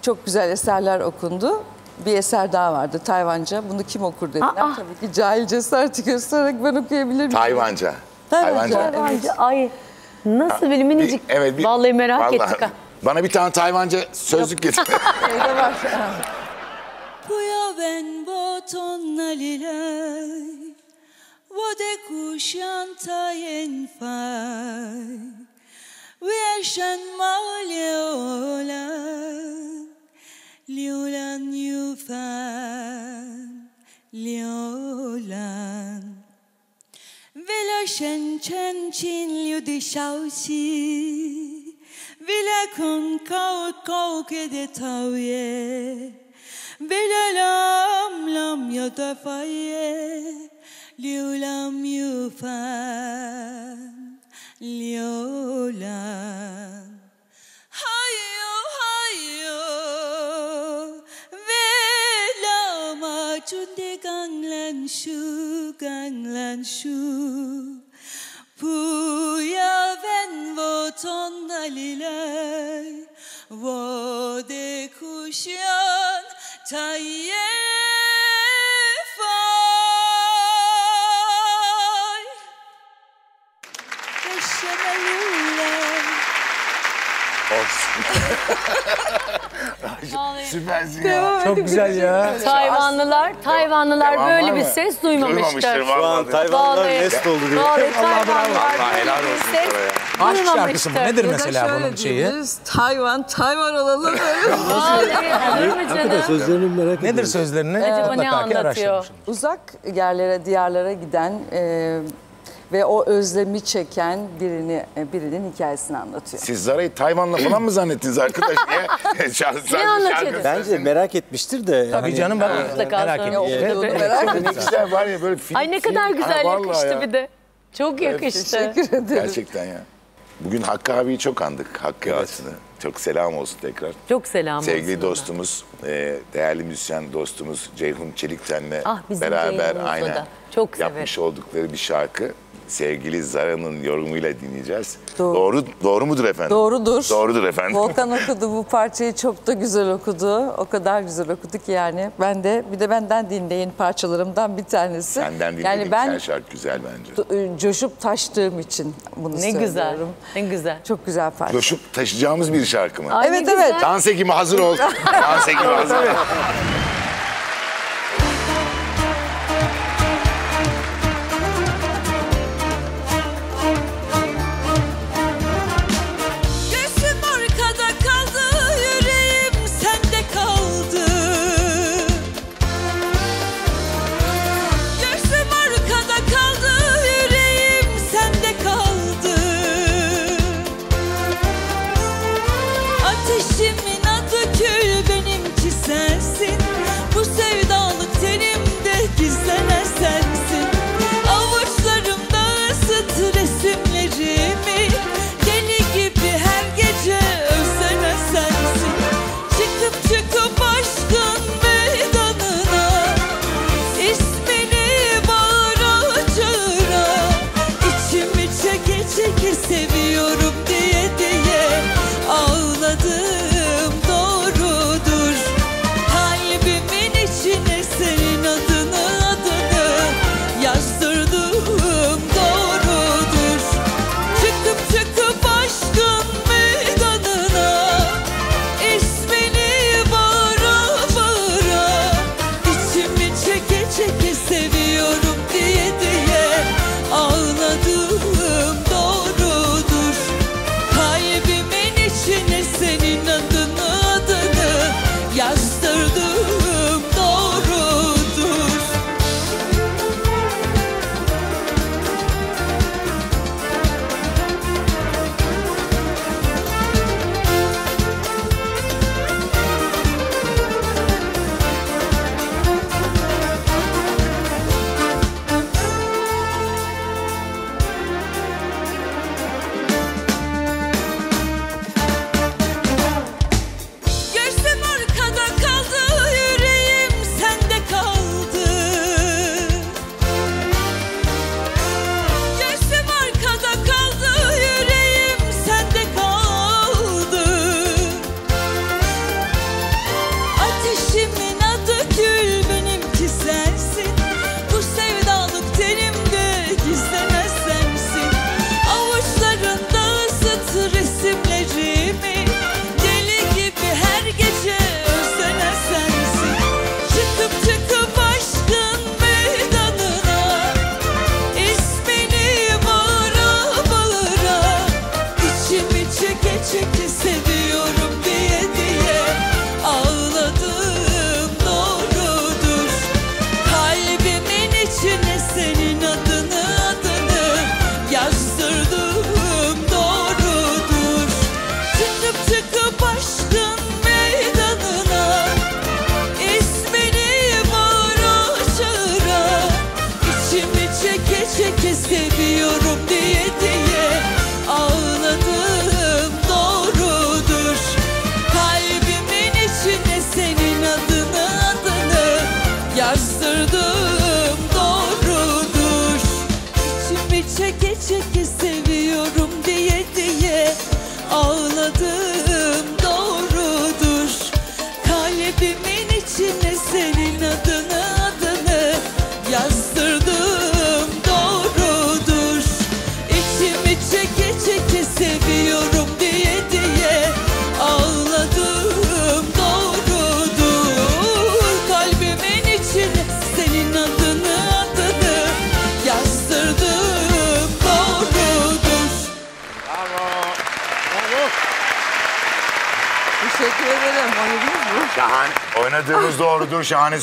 çok güzel eserler okundu. Bir eser daha vardı Tayvanca. Bunu kim okur dediler. Aa. Tabii ki cahil cesareti göstererek ben okuyabilir miyim? Tayvanca. Tayvanca. Tayvanca. Ay Nasıl böyle minicik? Bir, evet, bir, vallahi merak vallahi, ettik. Bana bir tane Tayvanca sözlük getir. Puya ben boton nalilay Vode kuşan tayen fay Vierşan mauleolan Liolan yufan Liolan 为什么流浪？流浪又烦，流浪。为了生存清流的小溪，为了空高高贵的草原，为了蓝蓝有的花叶，流浪又烦，流浪。还有还有，为了 chun de gang lan shu gang lan shu. Puya ven vo ton alilay vo de kushan tayyefay Teşemelullah Olsun. Süpersin ya. Çok güzel ya. Tayvanlılar, Tayvanlılar Devam böyle bir ses Duymamıştır duymamıştır. Şu an. Tayvanlılar Vallahi. rest oldu diyor. Doğru, Tayvanlar Vallahi helal böyle olsun ses. Aşk şarkısı mı? Nedir mesela bunun şeyi? Tayvan, Tayvan olalım. Vallahi? Sözlerini merak Nedir sözlerini? Acaba ne anlatıyor? Uzak yerlere, diyarlara giden e, ve o özlemi çeken birini e, birinin hikayesini anlatıyor. Siz Zara'yı Tayvan'la falan mı zannettiniz arkadaş ne anlatıyordun? Bence merak etmiştir de. Tabii hani, canım ben mutlaka merak ettim. Merak ettim. Ne güzel var ya böyle film. Ay ne kadar güzel yakıştı bir de. Çok yakıştı. Evet, teşekkür ederim. Gerçekten ya. Bugün Hakkı abiyi çok andık. Hakkı evet. Ağasını. Çok selam olsun tekrar. Çok selam Sevgili olsun. Sevgili dostumuz, e, değerli müzisyen dostumuz Ceyhun Çelikten'le ah, beraber aynen da. Çok yapmış severim. oldukları bir şarkı sevgili Zara'nın yorumuyla dinleyeceğiz. Doğru. doğru doğru mudur efendim? Doğrudur. Doğrudur efendim. Volkan okudu bu parçayı çok da güzel okudu. O kadar güzel okudu ki yani. Ben de bir de benden dinleyin parçalarımdan bir tanesi. Senden dinledik yani ben, sen şarkı güzel bence. Iı, coşup taştığım için bunu ne söylüyorum. Güzel, ne güzel. Çok güzel parça. Coşup taşıyacağımız bir şarkı mı? Ay, evet evet. Dans ekimi hazır ol. Dans ekimi hazır.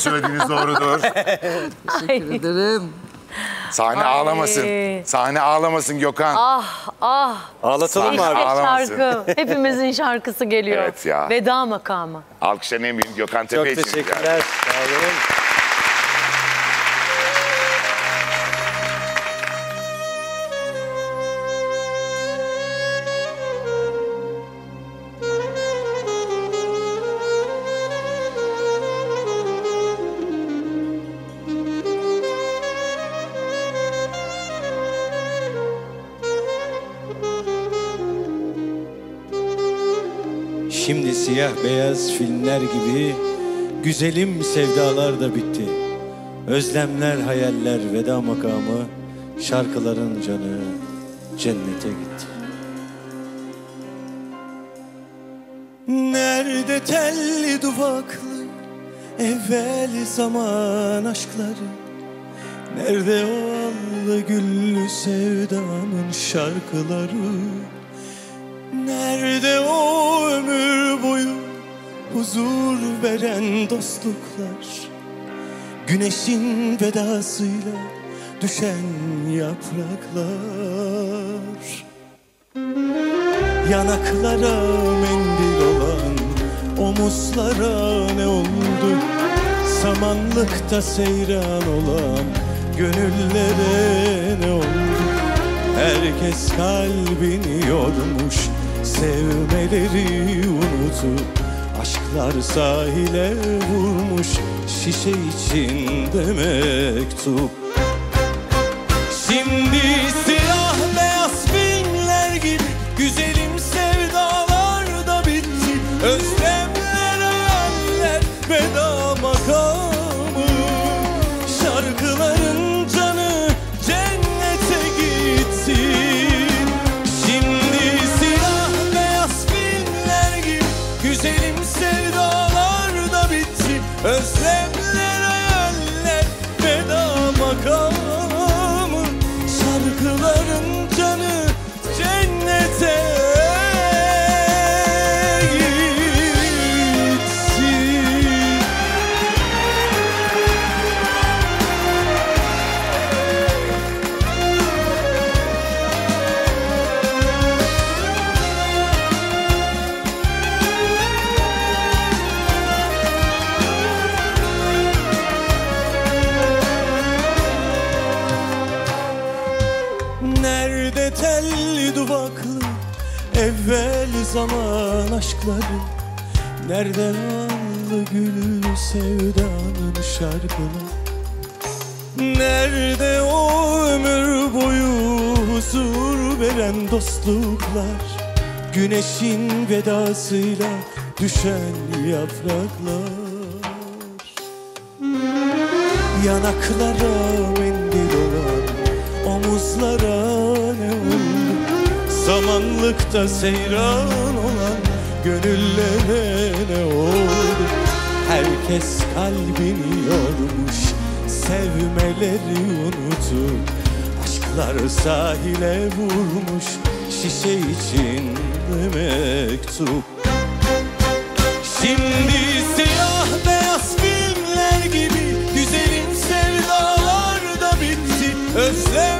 söylediğiniz doğrudur. Teşekkür ederim. Sahne Ay. ağlamasın. Sahne ağlamasın Gökhan. Ah ah. Ağlatalım mı abi? Ağlamasın. Şarkı. Hepimizin şarkısı geliyor. Evet ya. Veda makamı. Alkışların en büyük Gökhan Tepe için. Çok teşekkürler. Yani. Beyaz filmler gibi güzelim sevdalar da bitti. Özlemler, hayaller, veda makamı, şarkıların canı cennete gitti. Nerede telli duvaklı evvel zaman aşkları dostluklar Güneşin vedasıyla düşen yapraklar Yanaklara mendil olan omuzlara ne oldu? Samanlıkta seyran olan gönüllere ne oldu? Herkes kalbini yormuş sevmeleri unutup Aşklar sahile vurmuş şişe içinde mektup aşkları Nerede allı güllü sevdanın şarkıları Nerede o ömür boyu huzur veren dostluklar? Güneşin vedasıyla düşen yapraklar? Yanaklara mendil olan omuzlara ne oldu? Samanlıkta seyran gönüllere ne oldu? Herkes kalbini yormuş sevmeleri unutup Aşklar sahile vurmuş şişe içinde mektup. Şimdi siyah beyaz filmler gibi Güzelim sevdalar da bitti. Özlemler,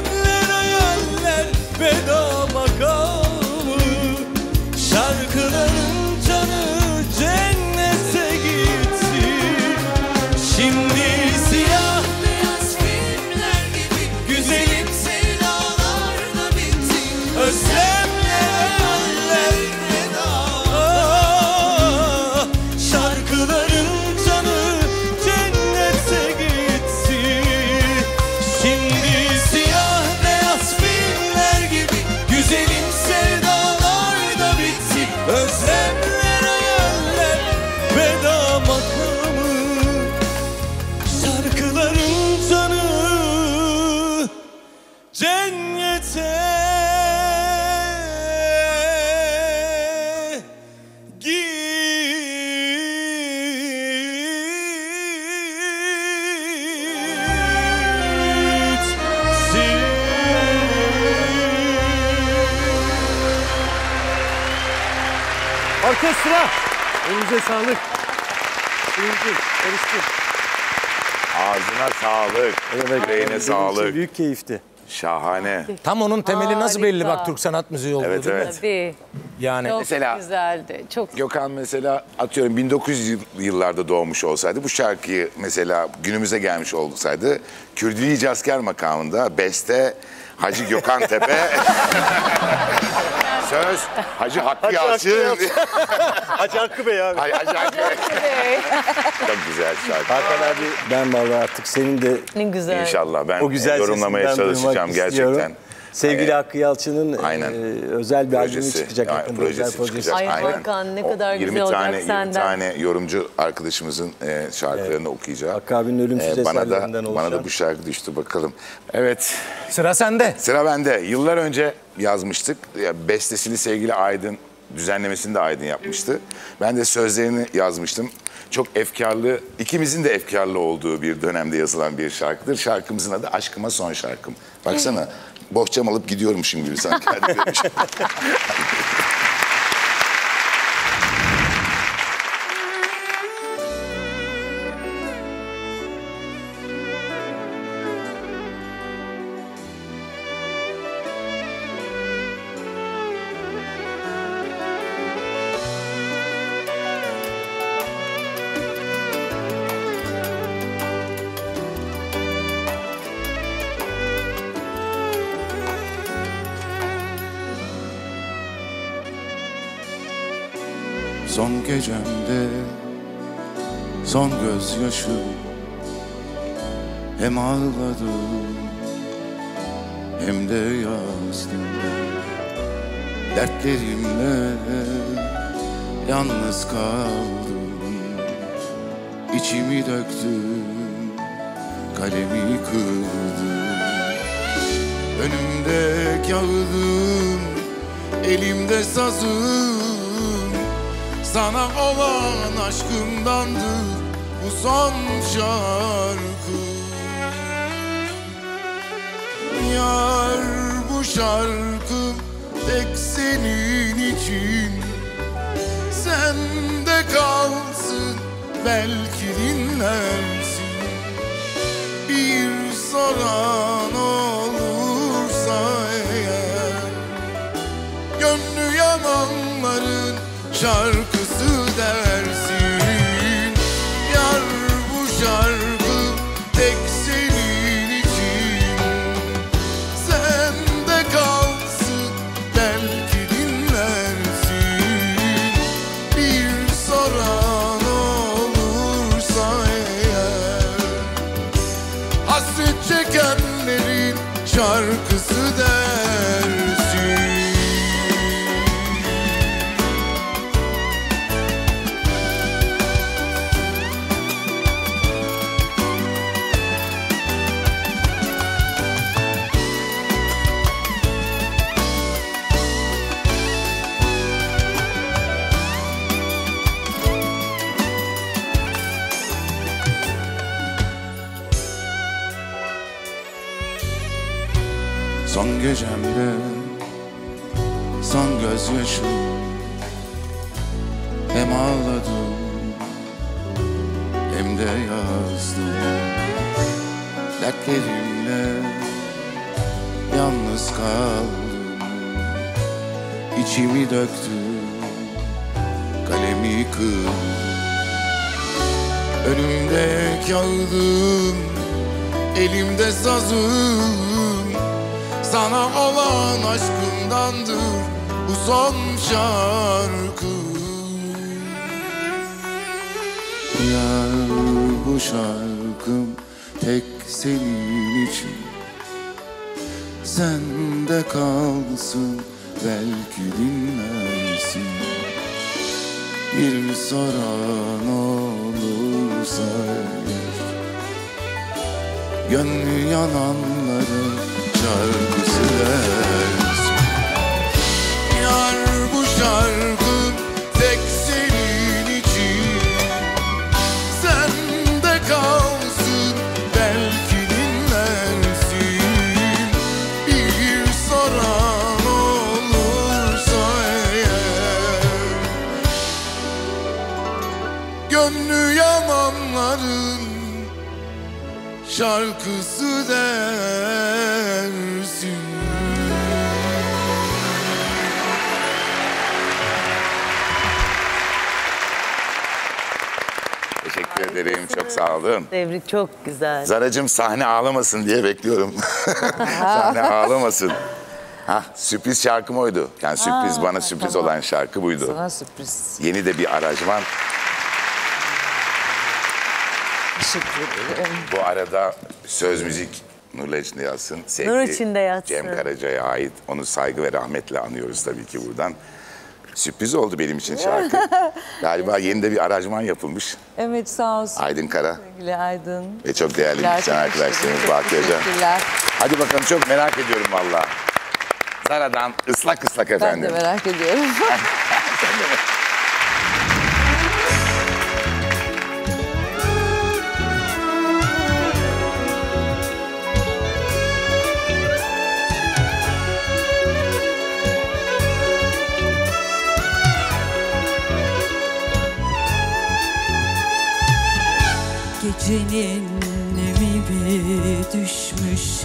Elinize sağlık. Birinci, karıştı. Ağzına sağlık. Yüreğine sağlık. Büyük keyifti. Şahane. Tam onun temeli nasıl belli Harika. bak Türk Sanat Müziği olduğu Evet, değil mi? evet. Tabii. Yani Çok Mesela- güzeldi. Çok Gökhan mesela atıyorum 1900 yıllarda doğmuş olsaydı bu şarkıyı mesela günümüze gelmiş olsaydı Kürdili Asker makamında beste Hacı Gökhan Tepe söz. Hacı Hakkı Yalçın Hacı Hakkı Bey abi. Hay- Hacı Hakkı çok güzel şarkı. Hakan abi ben vallahi artık senin de ne güzel. İnşallah ben o güzel yorumlamaya sesinden çalışacağım duymak istiyorum. Sevgili Hakkı Yalçın'ın e, özel bir albümü projesi, çıkacak yani yakında. projesi özel projesi çıkacak. Ay aynen. Hakan, ne O kadar 20 güzel olacak tane, 20 senden. tane yorumcu arkadaşımızın e, şarkılarını okuyacak. Hakkı abinin ölümsüz bana eserlerinden da, oluşan. bana da bu şarkı düştü bakalım. Evet Sıra sende. sıra bende. Yıllar önce yazmıştık. Ya, bestesini sevgili Aydın, düzenlemesini de Aydın yapmıştı. Ben de sözlerini yazmıştım. Çok efkarlı, ikimizin de efkarlı olduğu bir dönemde yazılan bir şarkıdır. Şarkımızın adı Aşkıma Son Şarkım. Baksana bohçam alıp gidiyormuşum gibi sanki. Gecemde son gözyaşım. Hem ağladım hem de yazdım. Dertlerimle yalnız kaldım. İçimi döktüm kalemi kırdım. Önümde kağıdım, elimde sazım Sana olan aşkımdandır bu son şarkı. Yar bu şarkı tek senin için. Sende kalsın belki dinlersin. Bir soran olursa eğer Gönlü yananların şarkısı Tebrik çok güzel. Zaracığım sahne ağlamasın diye bekliyorum. sahne ağlamasın. Hah, sürpriz şarkım oydu. Yani sürpriz bana sürpriz olan şarkı buydu. Sana sürpriz. Yeni de bir aranjman. Teşekkür ederim. Bu arada söz müzik nurlar içinde yatsın. Sevgili Nur içinde yatsın. Cem Karaca'ya ait. Onu saygı ve rahmetle anıyoruz tabii ki buradan. Sürpriz oldu benim için şarkı. Galiba yeni de bir aranjman yapılmış. Evet sağ olsun Aydın Kara sevgili Aydın. ve çok değerli müzisyen arkadaşlarımız Baki Hoca. Hadi bakalım çok merak ediyorum valla. Zara'dan ıslak ıslak Ben efendim. de merak ediyorum. Gecenin nemi bir düşmüş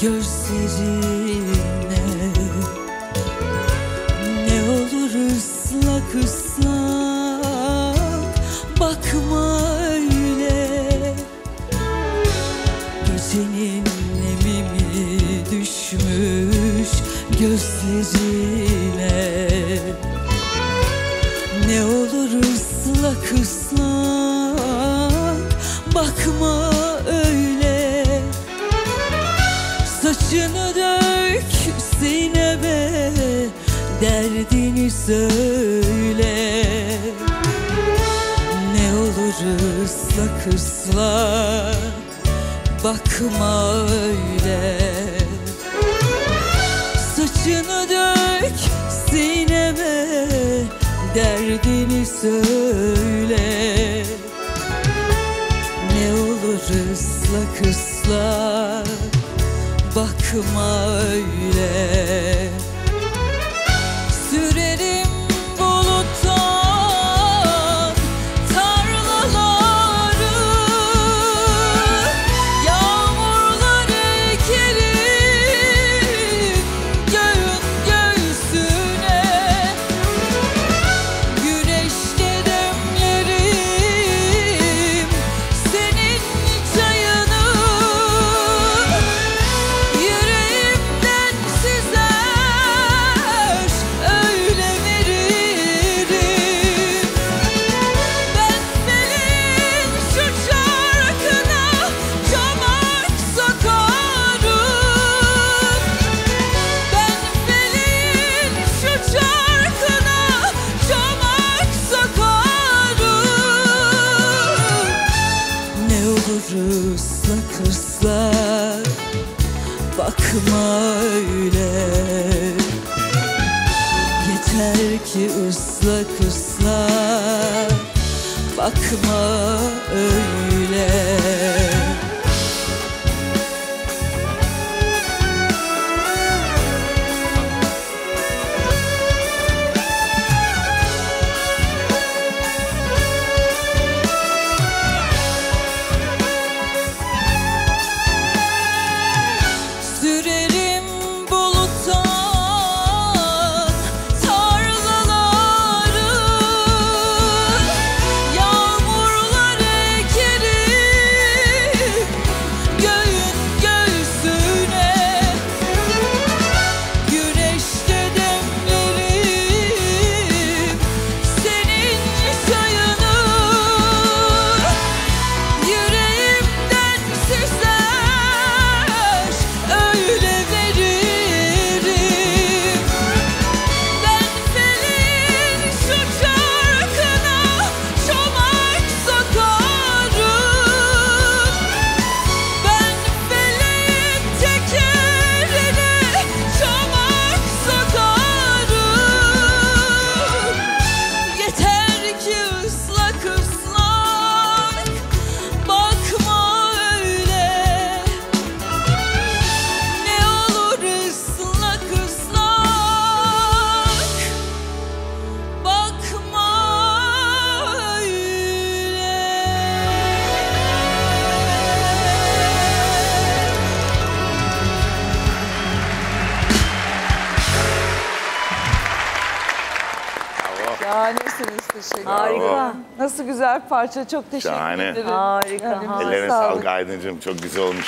gözlerine Ne olur ıslak ıslak ıslak bakma öyle. Saçını dök sineme derdini söyle. Ne olur ıslak ıslak bakma parça çok teşekkür Şahane. ederim. Harika. Ellerine sağlık. sağlık Aydıncığım. Çok güzel olmuş.